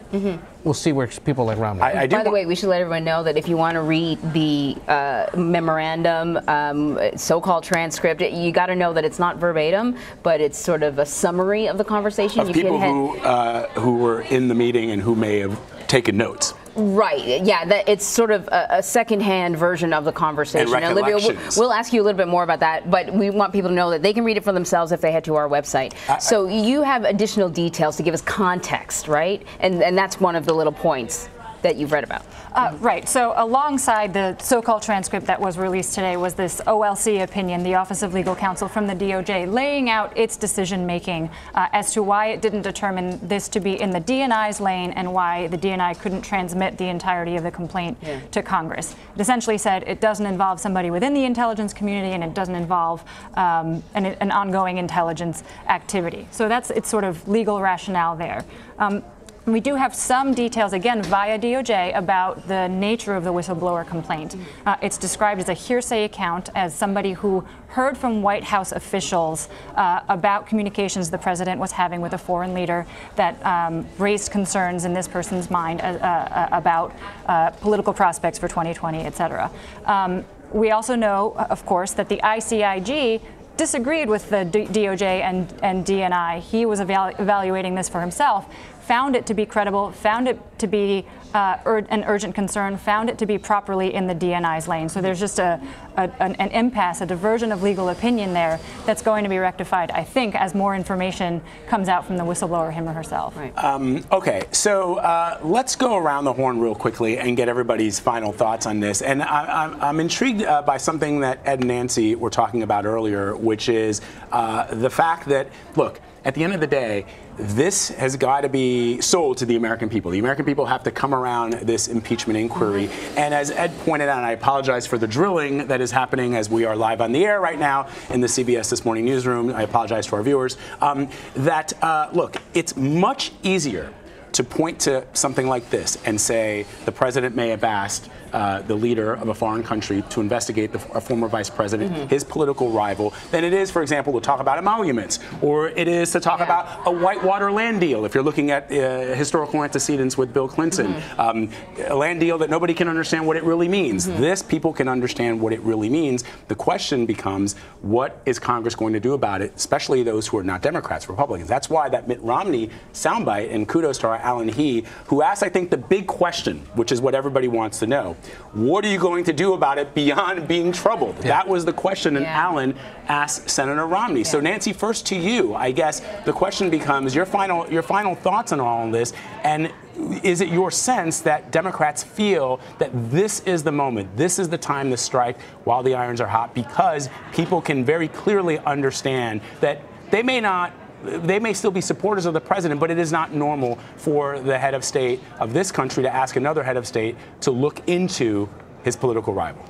we'll see where people like Romney. By the way, we should let everyone know that if you want to read the uh, memorandum, um, so-called transcript, you got to know that it's not verbatim, but it's sort of a summary of the conversation. Of you people can head- who uh, who were in the meeting and who may have taken notes. Right. Yeah. That it's sort of a, a secondhand version of the conversation. And Olivia, we'll, we'll ask you a little bit more about that, but we want people to know that they can read it for themselves if they head to our website. so you have additional details to give us context, right? And and that's one of the little points that you've read about. Uh, right. So, alongside the so called transcript that was released today was this OLC opinion, the Office of Legal Counsel from the DOJ, laying out its decision making uh, as to why it didn't determine this to be in the DNI's lane and why the DNI couldn't transmit the entirety of the complaint Yeah. to Congress. It essentially said it doesn't involve somebody within the intelligence community and it doesn't involve um, an, an ongoing intelligence activity. So, that's its sort of legal rationale there. Um, we do have some details, again, via DOJ, about the nature of the whistleblower complaint. Uh, it's described as a hearsay account, as somebody who heard from White House officials uh, about communications the president was having with a foreign leader that um, raised concerns in this person's mind uh, uh, about uh, political prospects for 2020, et cetera. Um, we also know, uh, of course, that the ICIG disagreed with the D- DOJ and, and DNI. He was evalu- evaluating this for himself, found it to be credible, found it to be uh, ur- an urgent concern, found it to be properly in the DNI's lane. So there's just a, a an, an, impasse, a diversion of legal opinion there that's going to be rectified, I think, as more information comes out from the whistleblower, him or herself. Right. Um, okay, so uh, let's go around the horn real quickly and get everybody's final thoughts on this. And I, am intrigued uh, by something that Ed and Nancy were talking about earlier, which is uh, the fact that, look, at the end of the day, this has got to be sold to the American people. The American people have to come around this impeachment inquiry. And as Ed pointed out, and I apologize for the drilling that is happening as we are live on the air right now in the CBS This Morning newsroom. I apologize to our viewers. Um, that, uh, look, it's much easier to point to something like this and say the president may have asked uh, the leader of a foreign country to investigate the, a former vice president, mm-hmm. his political rival, than it is, for example, to talk about emoluments, or it is to talk yeah. about a Whitewater land deal. If you're looking at uh, historical antecedents with Bill Clinton, mm-hmm. um, a land deal that nobody can understand what it really means. Mm-hmm. This people can understand what it really means. The question becomes, what is Congress going to do about it, especially those who are not Democrats, Republicans? That's why that Mitt Romney soundbite, and kudos to our Alan He, who asked, I think, the big question, which is what everybody wants to know. What are you going to do about it beyond being troubled? Yeah. That was the question, and yeah. Alan asked Senator Romney. Yeah. So, Nancy, first to you, I guess the question becomes your final your final thoughts on all of this, and is it your sense that Democrats feel that this is the moment, this is the time to strike while the irons are hot, because people can very clearly understand that they may not they may still be supporters of the president, but it is not normal for the head of state of this country to ask another head of state to look into his political rival.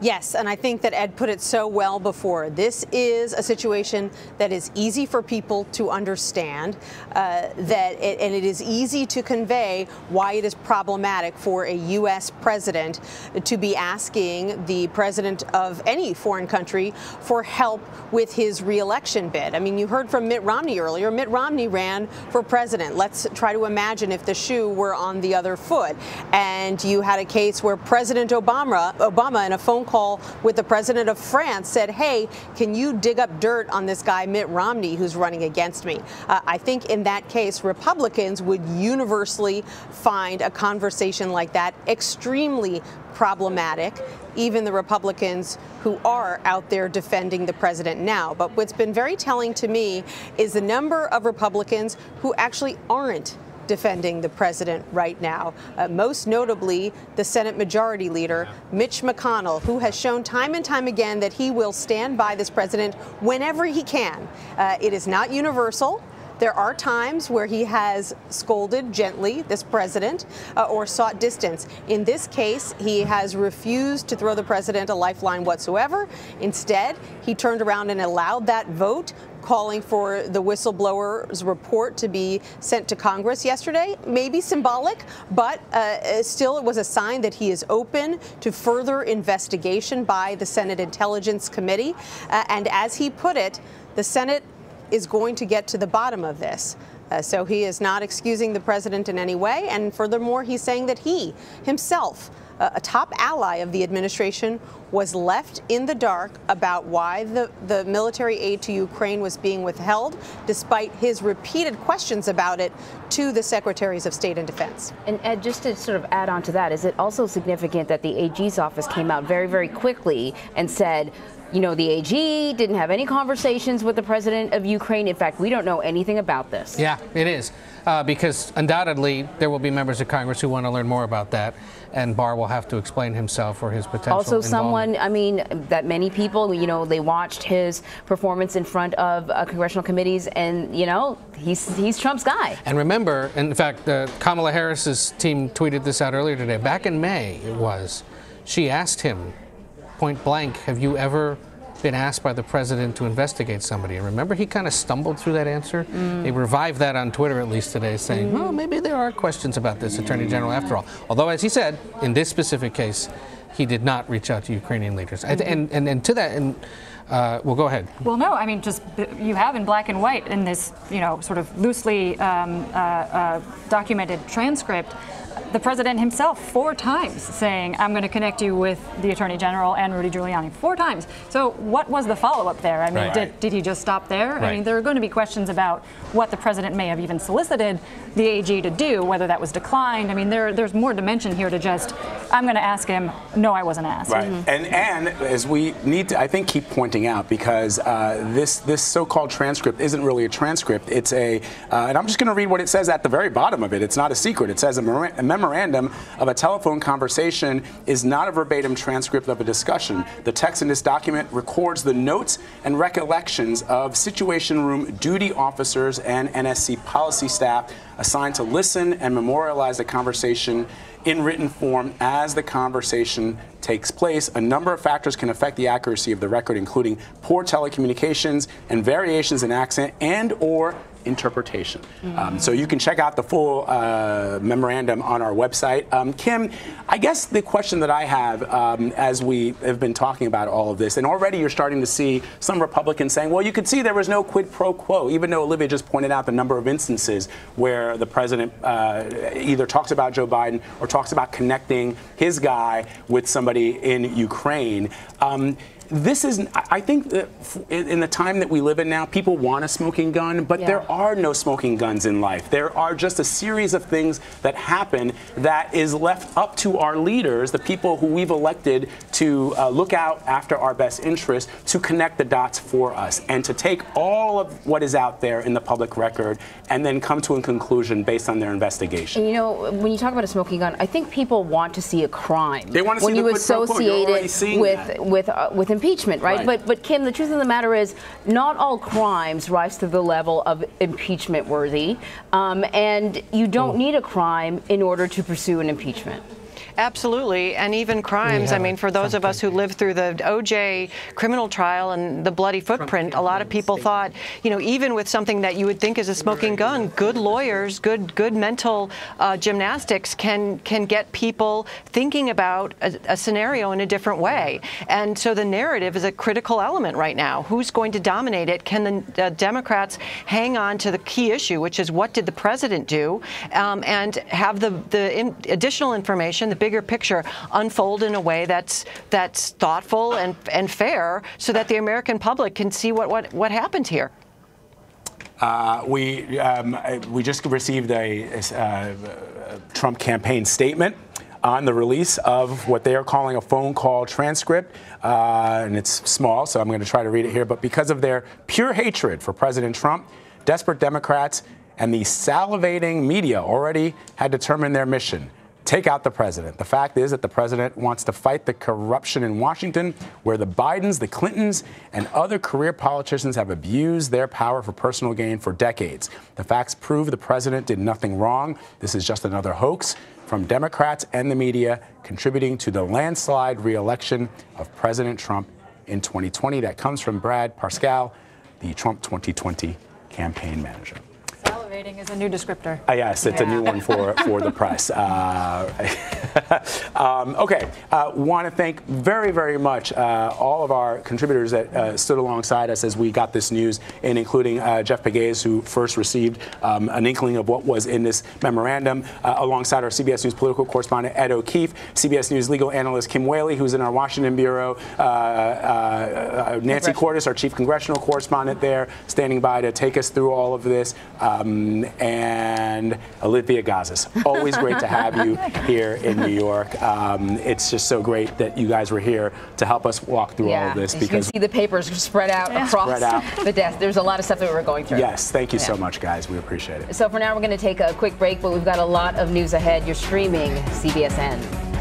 Yes, and I think that Ed put it so well before. This is a situation that is easy for people to understand, uh, that it, and it is easy to convey why it is problematic for a U.S. president to be asking the president of any foreign country for help with his reelection bid. I mean, you heard from Mitt Romney earlier. Mitt Romney ran for president. Let's try to imagine if the shoe were on the other foot, and you had a case where President Obama, Obama, in a phone call with the president of France, said, hey, can you dig up dirt on this guy, Mitt Romney, who's running against me? Uh, I think in that case, Republicans would universally find a conversation like that extremely problematic, even the Republicans who are out there defending the president now. But what's been very telling to me is the number of Republicans who actually aren't defending the president right now. Uh, most notably, the Senate Majority Leader, Mitch McConnell, who has shown time and time again that he will stand by this president whenever he can. Uh, it is not universal. There are times where he has scolded gently this president uh, or sought distance. In this case, he has refused to throw the president a lifeline whatsoever. Instead, he turned around and allowed that vote calling for the whistleblower's report to be sent to Congress yesterday. Maybe symbolic, but uh, still it was a sign that he is open to further investigation by the Senate Intelligence Committee. Uh, and as he put it, the Senate is going to get to the bottom of this. Uh, so he is not excusing the president in any way. And furthermore, he's saying that he himself, uh, a top ally of the administration, was left in the dark about why the, the military aid to Ukraine was being withheld, despite his repeated questions about it to the secretaries of state and defense. And Ed, just to sort of add on to that, is it also significant that the AG's office came out very, very quickly and said, you know, the AG didn't have any conversations with the president of Ukraine. In fact, we don't know anything about this. Yeah, it is. Uh, because undoubtedly there will be members of Congress who want to learn more about that, and Barr will have to explain himself or his potential. Also, someone, I mean, that many people, you know, they watched his performance in front of uh, congressional committees, and you know, he's he's Trump's guy. And remember, in fact, uh, Kamala Harris's team tweeted this out earlier today. Back in May, it was. She asked him point blank, have you ever been asked by the president to investigate somebody? And remember, he kind of stumbled through that answer. Mm. They revived that on Twitter, at least today, saying, mm. well, maybe there are questions about this Attorney General after all. Although, as he said, in this specific case, he did not reach out to Ukrainian leaders. Mm-hmm. And, and, and to that, and uh, well, go ahead. Well, no, I mean, just you have in black and white in this, you know, sort of loosely um, uh, uh, documented transcript the president himself four times saying, I'm going to connect you with the attorney general and Rudy Giuliani. Four times. So, what was the follow up there? I mean, Right. did, did he just stop there? Right. I mean, there are going to be questions about what the president may have even solicited the AG to do, whether that was declined. I mean, there, there's more dimension here to just, I'm going to ask him, no, I wasn't asked. Right, and and as we need to, I think, keep pointing out because uh, this this so-called transcript isn't really a transcript. It's a, uh, and I'm just going to read what it says at the very bottom of it. It's not a secret. It says a, memora- a memorandum of a telephone conversation is not a verbatim transcript of a discussion. The text in this document records the notes and recollections of Situation Room duty officers and NSC policy staff assigned to listen and memorialize the conversation in written form as the conversation takes place. A number of factors can affect the accuracy of the record, including poor telecommunications and variations in accent and or interpretation. Um, so you can check out the full uh, memorandum on our website. Um, Kim, I guess the question that I have um, as we have been talking about all of this, and already you're starting to see some Republicans saying, well, you could see there was no quid pro quo, even though Olivia just pointed out the number of instances where the president uh, either talks about Joe Biden or talks about connecting his guy with somebody in Ukraine. This is, I think that in the time that we live in now, people want a smoking gun, but there are no smoking guns in life. There are just a series of things that happen that is left up to our leaders, the people who we've elected to uh, look out after our best interests, to connect the dots for us and to take all of what is out there in the public record and then come to a conclusion based on their investigation. And you know, when you talk about a smoking gun, I think people want to see a crime. They want to when see you the quid pro quo. You're associate it with with uh, with impeachment, right? Right. But but Kim, the truth of the matter is, not all crimes rise to the level of impeachment worthy, um, and you don't need a crime in order to pursue an impeachment. Absolutely, and even crimes. I mean, for those of us who lived through the OJ criminal trial and the bloody footprint, a lot of people thought, you know, even with something that you would think is a smoking gun, good lawyers, good good mental uh, gymnastics can can get people thinking about a, a scenario in a different way. And so the narrative is a critical element right now. Who's going to dominate it? Can the uh, Democrats hang on to the key issue, which is what did the president do, um, and have the the in, additional information, the bigger picture, unfold in a way that's that's thoughtful and and fair, so that the American public can see what what what happened here. Uh, we um, uh, we just received a, uh, Trump campaign statement on the release of what they are calling a phone call transcript, uh, and it's small, so I'm going to try to read it here. But because of their pure hatred for President Trump, desperate Democrats and the salivating media already had determined their mission. Take out the president. The fact is that the president wants to fight the corruption in Washington, where the Bidens, the Clintons, and other career politicians have abused their power for personal gain for decades. The facts prove the president did nothing wrong. This is just another hoax from Democrats and the media contributing to the landslide reelection of President Trump in 2020. That comes from Brad Parscale, the Trump 2020 campaign manager. Salivating is a new descriptor. Uh, yes, it's a new one for, for the press. [LAUGHS] Uh, [LAUGHS] um, okay, uh, want to thank very, very much uh, all of our contributors that uh, stood alongside us as we got this news, and including uh, Jeff Pegues, who first received um, an inkling of what was in this memorandum, uh, alongside our CBS News political correspondent Ed O'Keefe, CBS News legal analyst Kim Wehle, who's in our Washington bureau, uh, uh, uh, Nancy Cordes, our chief congressional correspondent there, standing by to take us through all of this, um, and Olivia Gazis. Always great to have you [LAUGHS] here in New York. Um, it's just so great that you guys were here to help us walk through all of this as you can because see the papers [LAUGHS] spread out across Spread out. the desk. There's a lot of stuff that we're going through. yes, thank you so much, guys. We appreciate it. So for now, we're going to take a quick break, but we've got a lot of news ahead. You're streaming CBSN.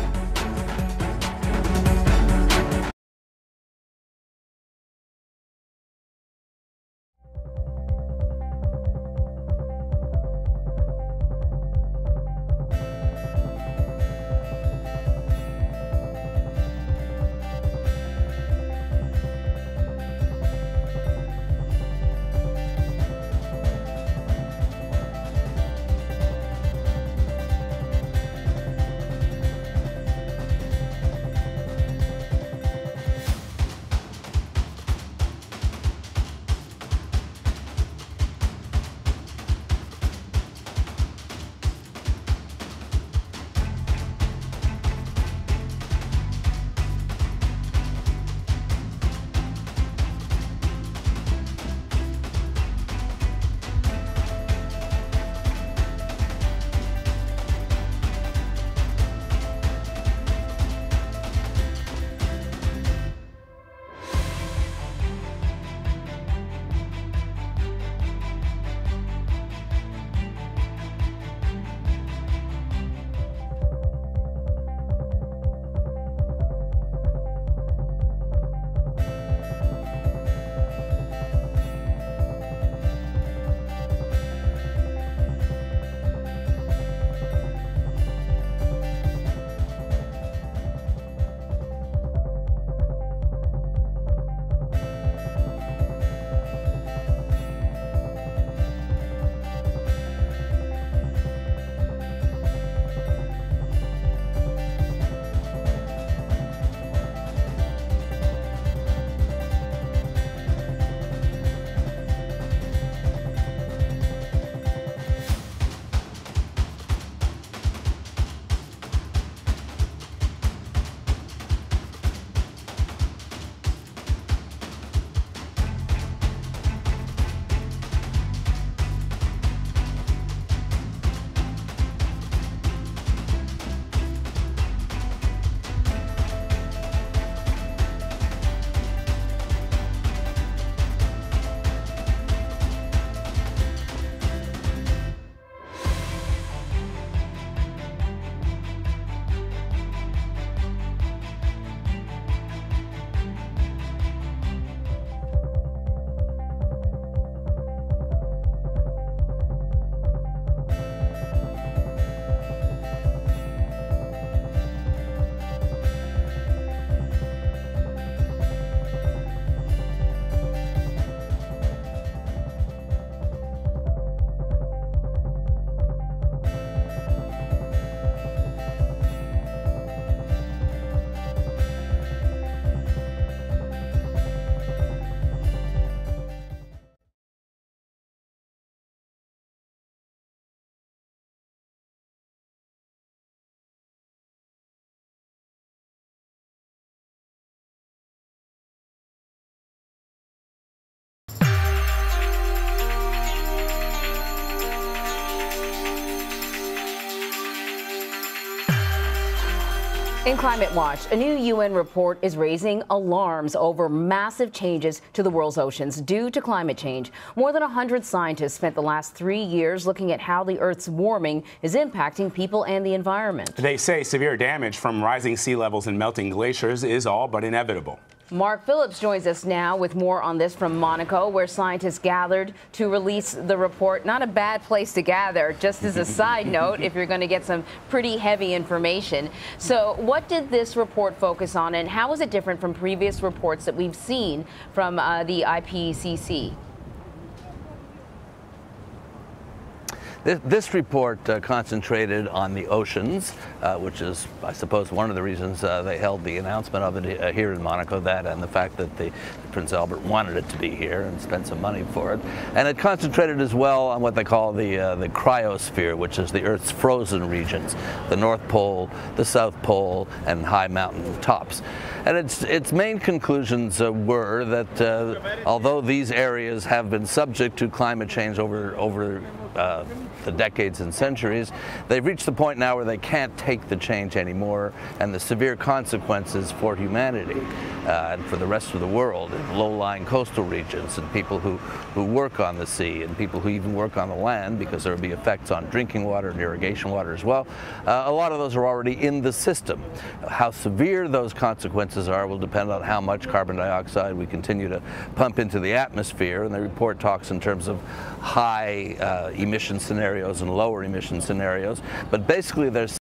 In Climate Watch, a new UN report is raising alarms over massive changes to the world's oceans due to climate change. More than 100 scientists spent the last three years looking at how the Earth's warming is impacting people and the environment. They say severe damage from rising sea levels and melting glaciers is all but inevitable. Mark Phillips joins us now with more on this from Monaco, where scientists gathered to release the report. Not a bad place to gather, just as a side [LAUGHS] note, if you're going to get some pretty heavy information. So, what did this report focus on, and how is it different from previous reports that we've seen from uh, the IPCC? This, this report uh, concentrated on the oceans, uh, which is, I suppose, one of the reasons uh, they held the announcement of it uh, here in Monaco, that and the fact that the, Prince Albert wanted it to be here and spent some money for it. And it concentrated as well on what they call the, uh, the cryosphere, which is the Earth's frozen regions, the North Pole, the South Pole, and high mountain tops. And its, its main conclusions were that although these areas have been subject to climate change over, over uh, the decades and centuries, they've reached the point now where they can't take the change anymore and the severe consequences for humanity uh, and for the rest of the world in low-lying coastal regions and people who, who work on the sea and people who even work on the land because there will be effects on drinking water and irrigation water as well. Uh, a lot of those are already in the system. How severe those consequences are will depend on how much carbon dioxide we continue to pump into the atmosphere and the report talks in terms of high uh, emission scenarios and lower emission scenarios. But basically there's